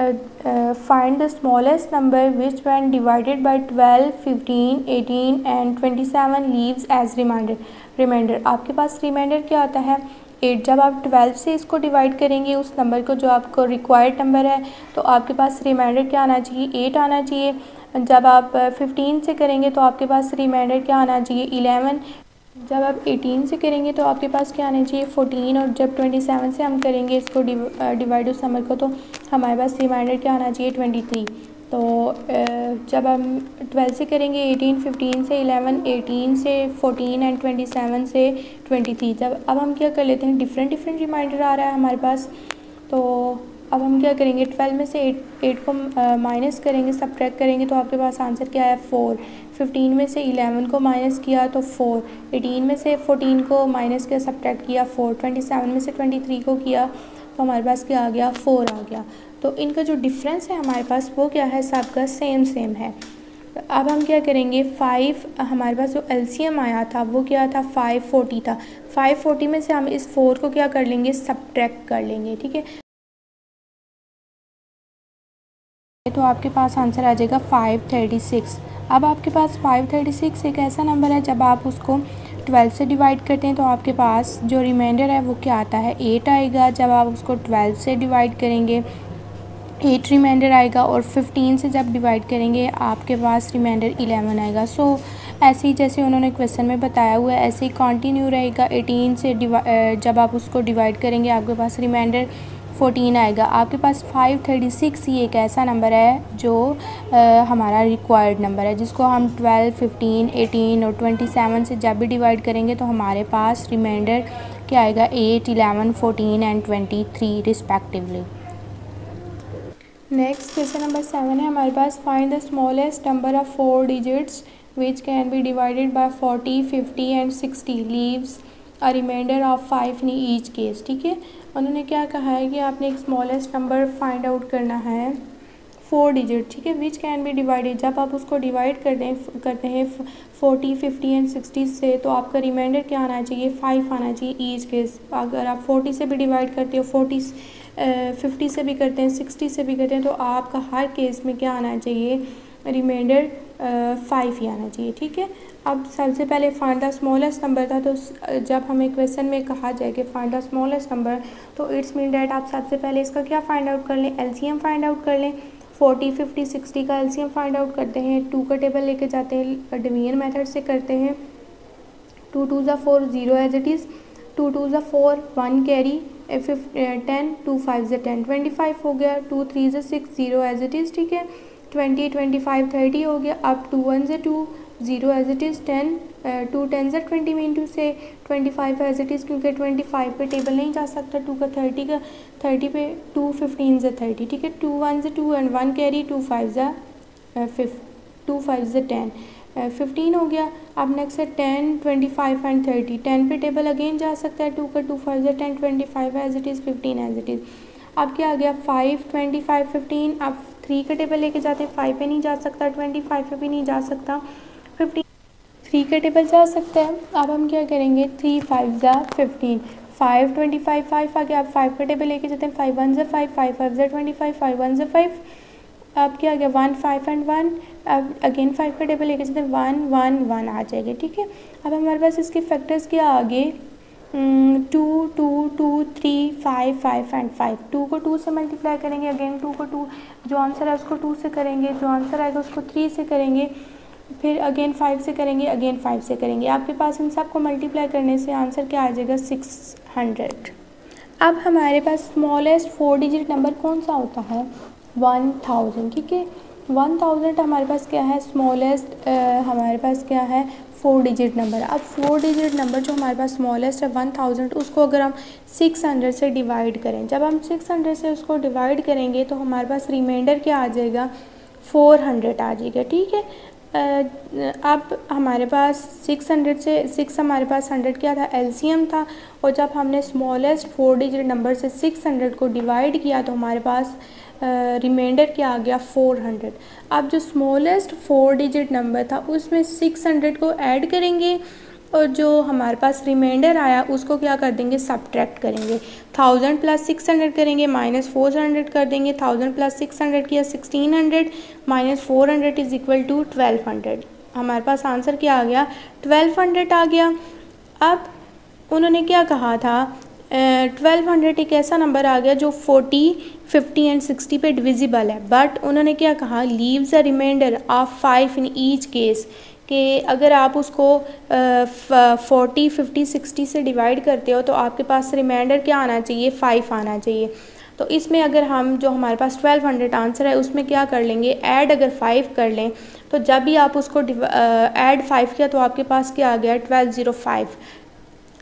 find the smallest number which when divided by twelve fifteen eighteen and twenty seven leaves as remainder remainder आपके पास रिमाइंडर क्या होता है? एट जब आप ट्वेल्व से इसको डिवाइड करेंगे, उस नंबर को जो आपको रिक्वायर्ड नंबर है तो आपके पास रिमाइंडर क्या आना चाहिए? एट आना चाहिए। जब आप फिफ्टीन से करेंगे तो आपके पास रिमाइंडर क्या आना चाहिए? इलेवन जब आप 18 से करेंगे तो आपके पास क्या आना चाहिए? 14 और जब 27 से हम करेंगे इसको डिवाइड उस नंबर को तो हमारे पास रिमाइंडर क्या आना चाहिए? 23 तो जब हम 12 से करेंगे 18 15 से 11 18 से 14 एंड 27 से 23 जब, अब हम क्या कर लेते हैं? डिफरेंट डिफरेंट रिमाइंडर आ रहा है हमारे पास. तो अब हम क्या करेंगे? ट्वेल्व में से एट एट को माइनस करेंगे सब करेंगे तो आपके पास आंसर क्या है? फोर फिफ्टीन में से इलेवन को माइनस किया तो फोर एटीन में से फोर्टीन को माइनस किया सब किया फोर ट्वेंटी सेवन में से ट्वेंटी थ्री को किया तो हमारे पास क्या आ गया? फोर आ गया. तो इनका जो डिफरेंस है हमारे पास वो क्या है? सबका सेम सेम है. अब हम क्या करेंगे? फ़ाइव हमारे पास जो एलसीएम आया था, वो क्या था? फ़ाइव फोर्टी था. फ़ाइव फोर्टी में से हम इस फोर को क्या कर लेंगे? सब्ट्रैक्ट कर लेंगे, ठीक है? तो आपके पास आंसर आ जाएगा फ़ाइव थर्टी सिक्स अब आपके पास फ़ाइव थर्टी सिक्स एक ऐसा नंबर है जब आप उसको ट्वेल्व से डिवाइड करते हैं तो आपके पास जो रिमाइंडर है वो क्या आता है? एट आएगा जब आप उसको ट्वेल्व से डिवाइड करेंगे एट रिमाइंडर आएगा और फिफ्टीन से जब डिवाइड करेंगे आपके पास रिमाइंडर इलेवन आएगा। सो so, ऐसे ही जैसे उन्होंने क्वेश्चन में बताया हुआ है ऐसे ही कंटिन्यू रहेगा। एटीन से जब आप उसको डिवाइड करेंगे आपके पास रिमाइंडर फोर्टीन आएगा। आपके पास फाइव थर्टी सिक्स ही एक ऐसा नंबर है जो आ, हमारा रिक्वायर्ड नंबर है जिसको हम ट्वेल्व फिफ्टीन एटीन और ट्वेंटी सेवन से जब भी डिवाइड करेंगे तो हमारे पास रिमाइंडर क्या आएगा? Eight eleven fourteen and twenty three respectively next question number seven है। हमारे पास find the smallest number of four digits which can be divided by forty fifty and sixty leaves a remainder of five in each case ठीक है? उन्होंने क्या कहा है कि आपने एक स्मॉलेस्ट नंबर फाइंड आउट करना है फोर डिजिट ठीक है? विच कैन बी डिवाइडेड जब आप उसको डिवाइड करते हैं करते हैं फोर्टी फिफ्टी एंड सिक्सटी से तो आपका रिमाइंडर क्या आना चाहिए? फाइव आना चाहिए ईच केस अगर आप फोर्टी से भी डिवाइड करते हो फोर्टी फिफ्टी से भी करते हैं सिक्सटी से भी करते हैं तो आपका हर केस में क्या आना चाहिए? रिमाइंडर फाइव ही आना चाहिए, ठीक है? अब सबसे पहले फाइंड द स्मॉलेस्ट नंबर था तो जब हमें क्वेश्चन में कहा जाए कि फाइंड द स्मॉलेस्ट नंबर तो इट्स मीन डैट आप सबसे पहले इसका क्या फाइंड आउट कर लें? एलसीएम फाइंड आउट कर लें। फोर्टी फिफ्टी सिक्सटी का एलसीएम फाइंड आउट करते हैं। टू का टेबल लेके जाते हैं डिवीज़न मेथड से करते हैं। टू टू ज़ा four zero as it is two two ज़ा four one carry ten two five ज़ा टेन ट्वेंटी फाइव हो गया। टू थ्री ज़ा six zero as it is ठीक है। ट्वेंटी ट्वेंटी फाइव थर्टी हो गया। अब टू वन ज़ा two zero as it is ten two ten ज़ा ट्वेंटी में इंटू से twenty five as it is क्योंकि ट्वेंटी फाइव पे टेबल नहीं जा सकता टू का थर्टी का थर्टी पे टू फिफ्टीन ज़ा थर्टी ठीक है? टू वन ज़ा two and one carry two five ज़ा फिफ टू फाइव ज़ा टेन फिफ्टीन हो गया, अब नेक्स्ट है ten twenty five and thirty ten पे टेबल अगेन जा सकता है टू का टू फाइव ज़ा ten twenty five as it is fifteen as it is अब क्या आ गया? फाइव ट्वेंटी फाइव फिफ्टीन अब थ्री का टेबल लेके जाते हैं फाइव पे नहीं जा सकता ट्वेंटी फाइव पे भी नहीं जा सकता. थ्री का टेबल जा सकता है। अब हम क्या करेंगे? थ्री फाइव ज़ा fifteen five twenty five five five गया अब फाइव का टेबल लेके जाते हैं। फाइव वन ज़ा फाइव फाइव फाइव ज़ा ट्वेंटी फाइव फाइव वन ज़ा फाइव अब क्या आ गया? वन फाइव एंड वन अब अगेन फाइव का टेबल लेके जाते हैं। वन वन वन आ जाएगा, ठीक है? अब हमारे पास इसके फैक्टर्स क्या आगे two two two three five five and five two को टू से मल्टीप्लाई करेंगे। अगेन टू को टू जो आंसर है उसको टू से करेंगे। जो आंसर आएगा उसको थ्री से करेंगे। फिर अगेन फाइव से करेंगे अगेन फाइव से करेंगे। आपके पास इन सबको मल्टीप्लाई करने से आंसर क्या आ जाएगा? सिक्स हंड्रेड अब हमारे पास स्मॉलेस्ट फोर डिजिट नंबर कौन सा होता है? वन थाउज़ेंड ठीक है? वन थाउज़ेंड हमारे पास क्या है? स्मॉलेस्ट हमारे पास क्या है? फोर डिजिट नंबर अब फोर डिजिट नंबर जो हमारे पास स्मॉलेस्ट है वन थाउज़ेंड उसको अगर हम सिक्स हंड्रेड से डिवाइड करें। जब हम सिक्स हंड्रेड से उसको डिवाइड करेंगे तो हमारे पास रिमाइंडर क्या आ जाएगा? फोर हंड्रेड आ जाएगा। ठीक है? अब हमारे पास सिक्स हंड्रेड से सिक्स हमारे पास हंड्रेड क्या था? एलसीएम था। और जब हमने स्मॉलेस्ट फोर डिजिट नंबर से सिक्स हंड्रेड को डिवाइड किया तो हमारे पास रिमाइंडर क्या आ गया? फोर हंड्रेड अब जो स्मॉलेस्ट फोर डिजिट नंबर था, उसमें सिक्स हंड्रेड को ऐड करेंगे। और जो हमारे पास रिमाइंडर आया, उसको क्या कर देंगे? सब्ट्रैक्ट करेंगे। थाउज़ेंड प्लस सिक्स हंड्रेड करेंगे माइनस फोर हंड्रेड कर देंगे। थाउज़ेंड प्लस सिक्स हंड्रेड किया sixteen hundred minus four hundred is equal to twelve hundred हमारे पास आंसर क्या आ गया? ट्वेल्व हंड्रेड आ गया। अब उन्होंने क्या कहा था? ट्वेल्व हंड्रेड एक ऐसा नंबर आ गया जो फोर्टी फिफ्टी एंड सिक्सटी पे डिविजिबल है। बट उन्होंने क्या कहा? Leaves a remainder of five in each case कि अगर आप उसको फोर्टी, फिफ्टी, सिक्सटी से डिवाइड करते हो तो आपके पास रिमाइंडर क्या आना चाहिए? फ़ाइव आना चाहिए। तो इसमें अगर हम, जो हमारे पास ट्वेल्व हंड्रेड आंसर है, उसमें क्या कर लेंगे? ऐड अगर फाइव कर लें तो जब भी आप उसको ऐड फाइव किया तो आपके पास क्या आ गया? Twelve zero five,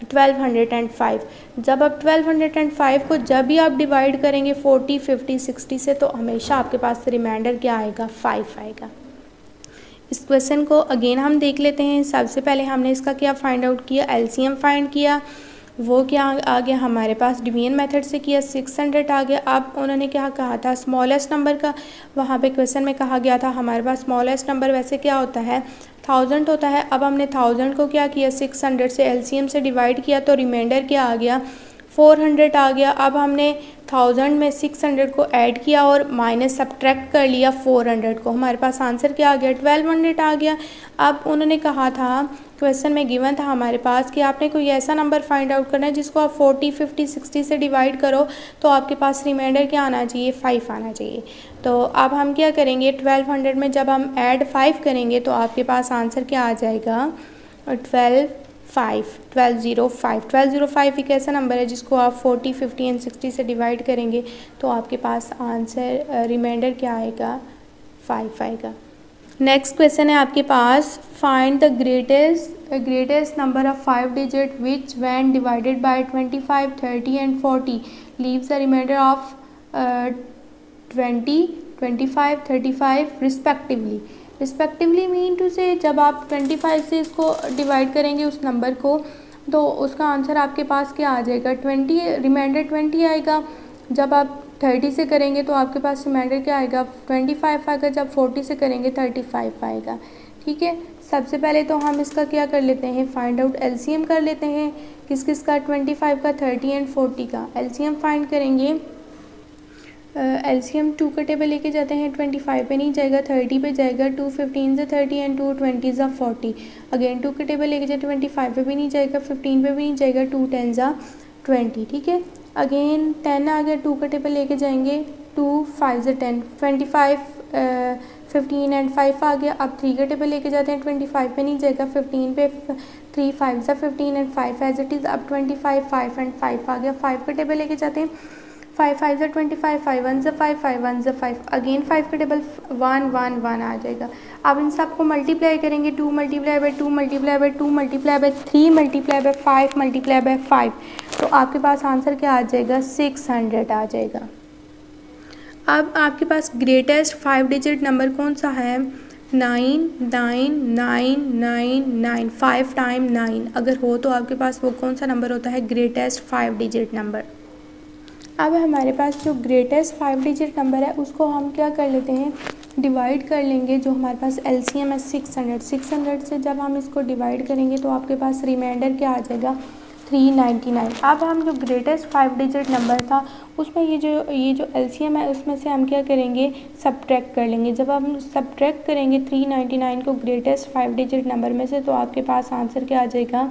twelve hundred and five. जब आप ट्वेल्व हंड्रेड एंड फाइव को जब भी आप डिवाइड करेंगे, फोर्टी, फिफ्टी, सिक्सटी से तो हमेशा आपके पास रिमाइंडर क्या आएगा? फाइव आएगा। इस क्वेश्चन को अगेन हम देख लेते हैं। सबसे पहले हमने इसका क्या फाइंड आउट किया? एलसीएम फाइंड किया। वो क्या आ गया? हमारे पास डिवीज़न मेथड से किया। सिक्स हंड्रेड आ गया। अब उन्होंने क्या कहा था? स्मॉलेस्ट नंबर का वहाँ पे क्वेश्चन में कहा गया था। हमारे पास स्मॉलेस्ट नंबर वैसे क्या होता है? थाउज़ेंड होता है। अब हमने थाउज़ेंड को क्या किया? सिक्स हंड्रेड से एलसीएम से डिवाइड किया। तो रिमाइंडर क्या आ गया? फोर हंड्रेड आ गया। अब हमने थाउज़ेंड में सिक्स हंड्रेड को ऐड किया और माइनस सब्ट्रैक्ट कर लिया फोर हंड्रेड को। हमारे पास आंसर क्या आ गया? ट्वेल्व हंड्रेड आ गया। अब उन्होंने कहा था क्वेश्चन में गिवन था हमारे पास कि आपने कोई ऐसा नंबर फाइंड आउट करना है जिसको आप फोर्टी फिफ्टी सिक्सटी से डिवाइड करो तो आपके पास रिमाइंडर क्या आना चाहिए? फाइव आना चाहिए। तो अब हम क्या करेंगे? ट्वेल्व हंड्रेड में जब हम ऐड फाइव करेंगे तो आपके पास आंसर क्या आ जाएगा? Twelve five twelve zero five twelve zero five एक ऐसा नंबर है जिसको आप फोर्टी फिफ्टी एंड सिक्सटी से डिवाइड करेंगे तो आपके पास आंसर रिमाइंडर क्या आएगा? फाइव आएगा। नेक्स्ट क्वेश्चन है आपके पास find the greatest greatest number of five digit which when divided by twenty five thirty and forty leaves the remainder of twenty twenty five thirty five respectively respectively mean to say जब आप ट्वेंटी फाइव से इसको डिवाइड करेंगे उस नंबर को तो उसका आंसर आपके पास क्या आ जाएगा? ट्वेंटी रिमाइंडर ट्वेंटी आएगा। जब आप थर्टी से करेंगे तो आपके पास रिमाइंडर क्या आएगा? ट्वेंटी फाइव आएगा। जब फोर्टी से करेंगे थर्टी फाइव आएगा। ठीक है? सबसे पहले तो हम इसका क्या कर लेते हैं? फाइंड आउट एलसीएम कर लेते हैं। किस किस का? ट्वेंटी फाइव का थर्टी एंड फोर्टी का। एलसीएम फाइंड करेंगे। एल सी एम टू का टेबल लेके जाते हैं ट्वेंटी फाइव पे नहीं जाएगा थर्टी पे जाएगा टू फिफ्टीन से थर्टी एंड टू ट्वेंटी ज़ा फोर्टी अगेन टू का टेबल लेके जाए ट्वेंटी फाइव पे भी नहीं जाएगा फिफ्टीन पे भी नहीं जाएगा टू टेन ज़ा ट्वेंटी ठीक है? अगेन टेन आ गया टू का टेबल लेके जाएँगे टू फाइव ज़ा ten twenty five fifteen and five आ गया, अब थ्री का टेबल लेके जाते हैं ट्वेंटी फाइव पे नहीं जाएगा फिफ्टीन पे थ्री फाइव ज़ा fifteen and five as it is अब twenty five five and five आ गया फाइव का टेबल लेके जाते हैं फाइव फाइव ज़ा ट्वेंटी फाइव फाइव वन ज़ा फाइव फाइव वन ज़ा फाइव अगेन फाइव का टेबल वन वन वन आ जाएगा। अब इन सबको मल्टीप्लाई करेंगे two multiply by two multiply by two multiply by three multiply by five multiply by five तो आपके पास आंसर क्या आ जाएगा? सिक्स हंड्रेड आ जाएगा। अब आपके पास ग्रेटेस्ट फाइव डिजिट नंबर कौन सा है? Nine nine nine nine nine five time nine अगर हो तो आपके पास वो कौन सा नंबर होता है? ग्रेटेस्ट फाइव डिजिट नंबर अब हमारे पास जो ग्रेटेस्ट फाइव डिजिट नंबर है, उसको हम क्या कर लेते हैं? डिवाइड कर लेंगे जो हमारे पास एल सी एम है सिक्स हंड्रेड सिक्स हंड्रेड से जब हम इसको डिवाइड करेंगे तो आपके पास रिमाइंडर क्या आ जाएगा? थ्री नाइन्टी नाइन अब हम जो ग्रेटेस्ट फाइव डिजिट नंबर था, उसमें ये जो ये जो एल सी एम है, उसमें से हम क्या करेंगे? सब्ट्रैक्ट कर लेंगे. जब हम सब्ट्रैक्ट करेंगे थ्री नाइन्टी नाइन को ग्रेटेस्ट फाइव डिजिट नंबर में से तो आपके पास आंसर क्या आ जाएगा?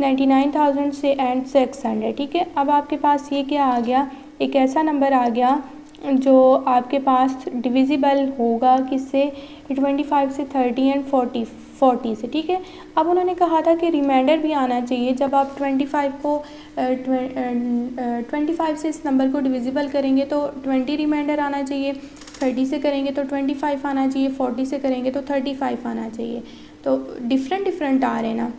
नाइन्टी नाइन थाउज़ेंड से एंड सिक्स हंड्रेड, ठीक है? अब आपके पास ये क्या आ गया? एक ऐसा नंबर आ गया जो आपके पास डिविजिबल होगा किससे? ट्वेंटी फाइव से थर्टी एंड फोर्टी फोर्टी से, ठीक है? अब उन्होंने कहा था कि रिमाइंडर भी आना चाहिए। जब आप ट्वेंटी फाइव को ट्वेंटी फाइव से इस नंबर को डिविजिबल करेंगे तो ट्वेंटी रिमाइंडर आना चाहिए। थर्टी से करेंगे तो ट्वेंटी फाइव आना चाहिए। फोर्टी से करेंगे तो थर्टी फाइव आना चाहिए। तो डिफरेंट डिफरेंट आ रहे हैं ना।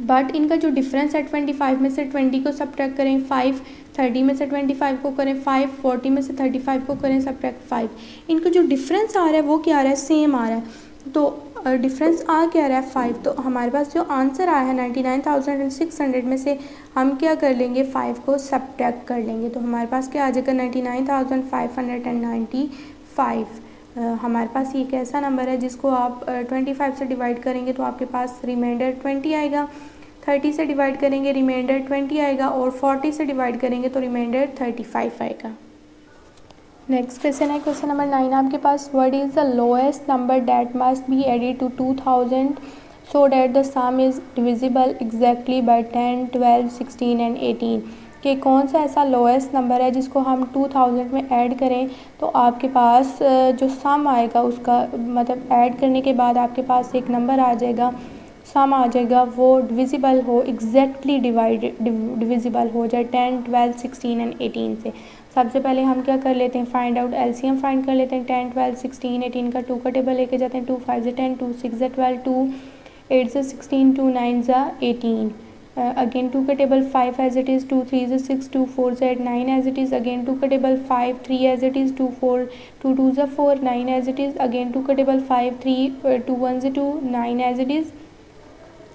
बट इनका जो डिफरेंस है ट्वेंटी फाइव में से ट्वेंटी को सब्ट्रैक्ट करें फाइव थर्टी में से ट्वेंटी फाइव को करें फाइव फोर्टी में से थर्टी फाइव को करें सब्ट्रैक्ट फाइव इनका जो डिफरेंस आ रहा है, वो क्या आ रहा है? सेम आ रहा है। तो डिफरेंस आ क्या रहा है? फाइव तो हमारे पास जो आंसर आया है ninety nine thousand and six hundred में से, हम क्या कर लेंगे? फाइव को सब्ट्रैक्ट कर लेंगे। तो हमारे पास क्या आ जाएगा? Ninety nine thousand five hundred and ninety five हमारे पास एक ऐसा नंबर है जिसको आप ट्वेंटी फाइव से डिवाइड करेंगे तो आपके पास रिमाइंडर ट्वेंटी आएगा। थर्टी से डिवाइड करेंगे रिमाइंडर ट्वेंटी आएगा और फोर्टी से डिवाइड करेंगे तो रिमाइंडर थर्टी फाइव आएगा। नेक्स्ट क्वेश्चन है क्वेश्चन नंबर नाइन आपके पास। What is the lowest number that must be added to two thousand so that the sum is divisible exactly by ten twelve sixteen and eighteen कि कौन सा ऐसा लोएस्ट नंबर है जिसको हम टू थाउज़ेंड में ऐड करें तो आपके पास जो सम आएगा उसका मतलब ऐड करने के बाद आपके पास एक नंबर आ जाएगा। सम आ जाएगा, वो डिविजिबल हो एग्जैक्टली डिवाइड डिविजिबल हो जाए ten twelve sixteen and eighteen से। सबसे पहले हम क्या कर लेते हैं? फाइंड आउट एलसीएम फाइंड कर लेते हैं। टेन ट्वेल्व सिक्सटीन एटीन का टू का टेबल लेके जाते हैं। टू फाइव से टेन टू सिक्स ज़ा ट्वेल्व टू एट से सिक्सटीन टू नाइन ज़ा एटीन अगेन टू का table five as it is two three ज़ six two four Z nine as it is again two का table five three as it is two four two two ज़ four nine as it is again two का table five three two one ज़ two nine as it is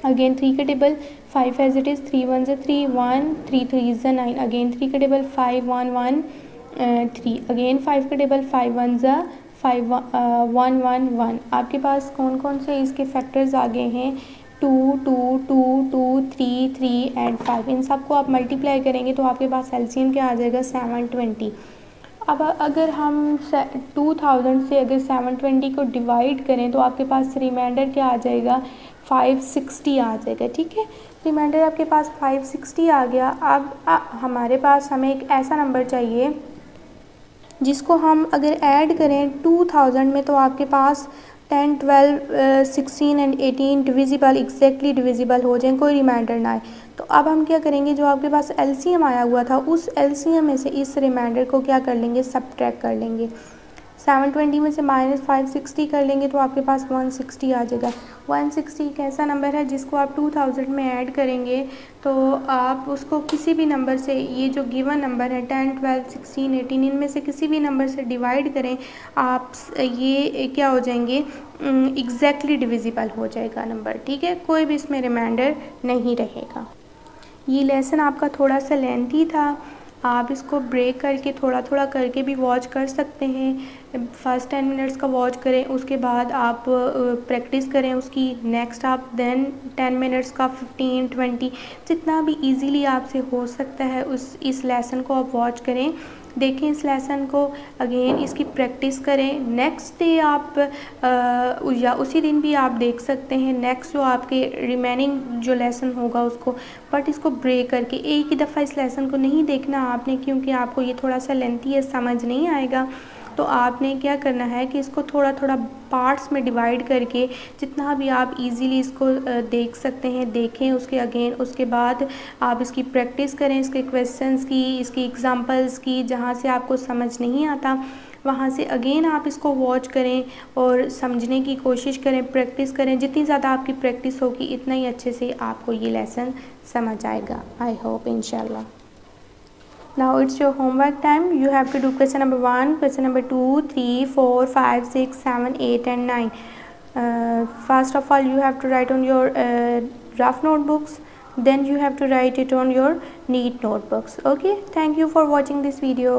again three का table five as it is three one ज़ थ्री वन थ्री थ्री ज़ नाइन अगेन थ्री का table five one one three again five का टेबल फाइव वन ज़ फाइव वन वन वन आपके पास कौन कौन से इसके फैक्टर्स आ गए हैं? Two two two two three three and five इन सबको आप मल्टीप्लाई करेंगे तो आपके पास एलसीएम क्या आ जाएगा? सेवन ट्वेंटी अब अगर हम टू थाउज़ेंड से अगर सेवन ट्वेंटी को डिवाइड करें तो आपके पास रिमाइंडर क्या आ जाएगा? फाइव सिक्सटी आ जाएगा, ठीक है? रिमाइंडर आपके पास फाइव सिक्सटी आ गया। अब हमारे पास हमें एक ऐसा नंबर चाहिए, जिसको हम अगर ऐड करें टू थाउज़ेंड में तो आपके पास ten, twelve sixteen and eighteen divisible exactly divisible हो जाए, कोई रिमाइंडर ना आए। तो अब हम क्या करेंगे, जो आपके पास एलसीएम आया हुआ था, उस एलसीएम में से इस रिमाइंडर को क्या कर लेंगे सब कर लेंगे। सेवन ट्वेंटी में से माइनस फाइव सिक्सटी कर लेंगे तो आपके पास वन सिक्सटी आ जाएगा। वन सिक्सटी एक ऐसा नंबर है जिसको आप टू थाउज़ेंड में ऐड करेंगे तो आप उसको किसी भी नंबर से, ये जो गिवन नंबर है, टेन, ट्वेल्व, सिक्सटीन, एटीन, इनमें से किसी भी नंबर से डिवाइड करें, आप ये क्या हो जाएँगे? एग्जैक्टली डिविजिबल हो जाएगा नंबर, ठीक है? कोई भी इसमें रिमाइंडर नहीं रहेगा। ये लेसन आपका थोड़ा सा लेंथी था। आप इसको ब्रेक करके थोड़ा थोड़ा करके भी वॉच कर सकते हैं। फ़र्स्ट टेन मिनट्स का वॉच करें, उसके बाद आप प्रैक्टिस करें उसकी। नेक्स्ट आप देन टेन मिनट्स का फिफ्टीन ट्वेंटी जितना भी इजीली आपसे हो सकता है, उस, इस लेसन को आप वॉच करें। देखें इस लेसन को। अगेन इसकी प्रैक्टिस करें। नेक्स्ट डे आप आ, या उसी दिन भी आप देख सकते हैं। नेक्स्ट जो आपके रिमेनिंग जो लेसन होगा उसको। बट इसको ब्रेक करके एक ही दफ़ा इस लेसन को नहीं देखना आपने क्योंकि आपको ये थोड़ा सा लेंथी है समझ नहीं आएगा। तो आपने क्या करना है कि इसको थोड़ा थोड़ा पार्ट्स में डिवाइड करके जितना भी आप इजीली इसको देख सकते हैं, देखें उसके अगेन उसके बाद आप इसकी प्रैक्टिस करें, इसके क्वेश्चंस की, इसकी एग्ज़ाम्पल्स की, जहाँ से आपको समझ नहीं आता, वहाँ से अगेन आप इसको वॉच करें और समझने की कोशिश करें प्रैक्टिस करें। जितनी ज़्यादा आपकी प्रैक्टिस होगी, इतना ही अच्छे से आपको ये लेसन समझ आएगा। आई होप इनशाला now it's your homework time. You have to do question number 1 question number 2 3 4 5 6 7 8 and 9 uh, first of all you have to write on your uh, rough notebooks. Then you have to write it on your neat notebooks. Okay? Thank you for watching this video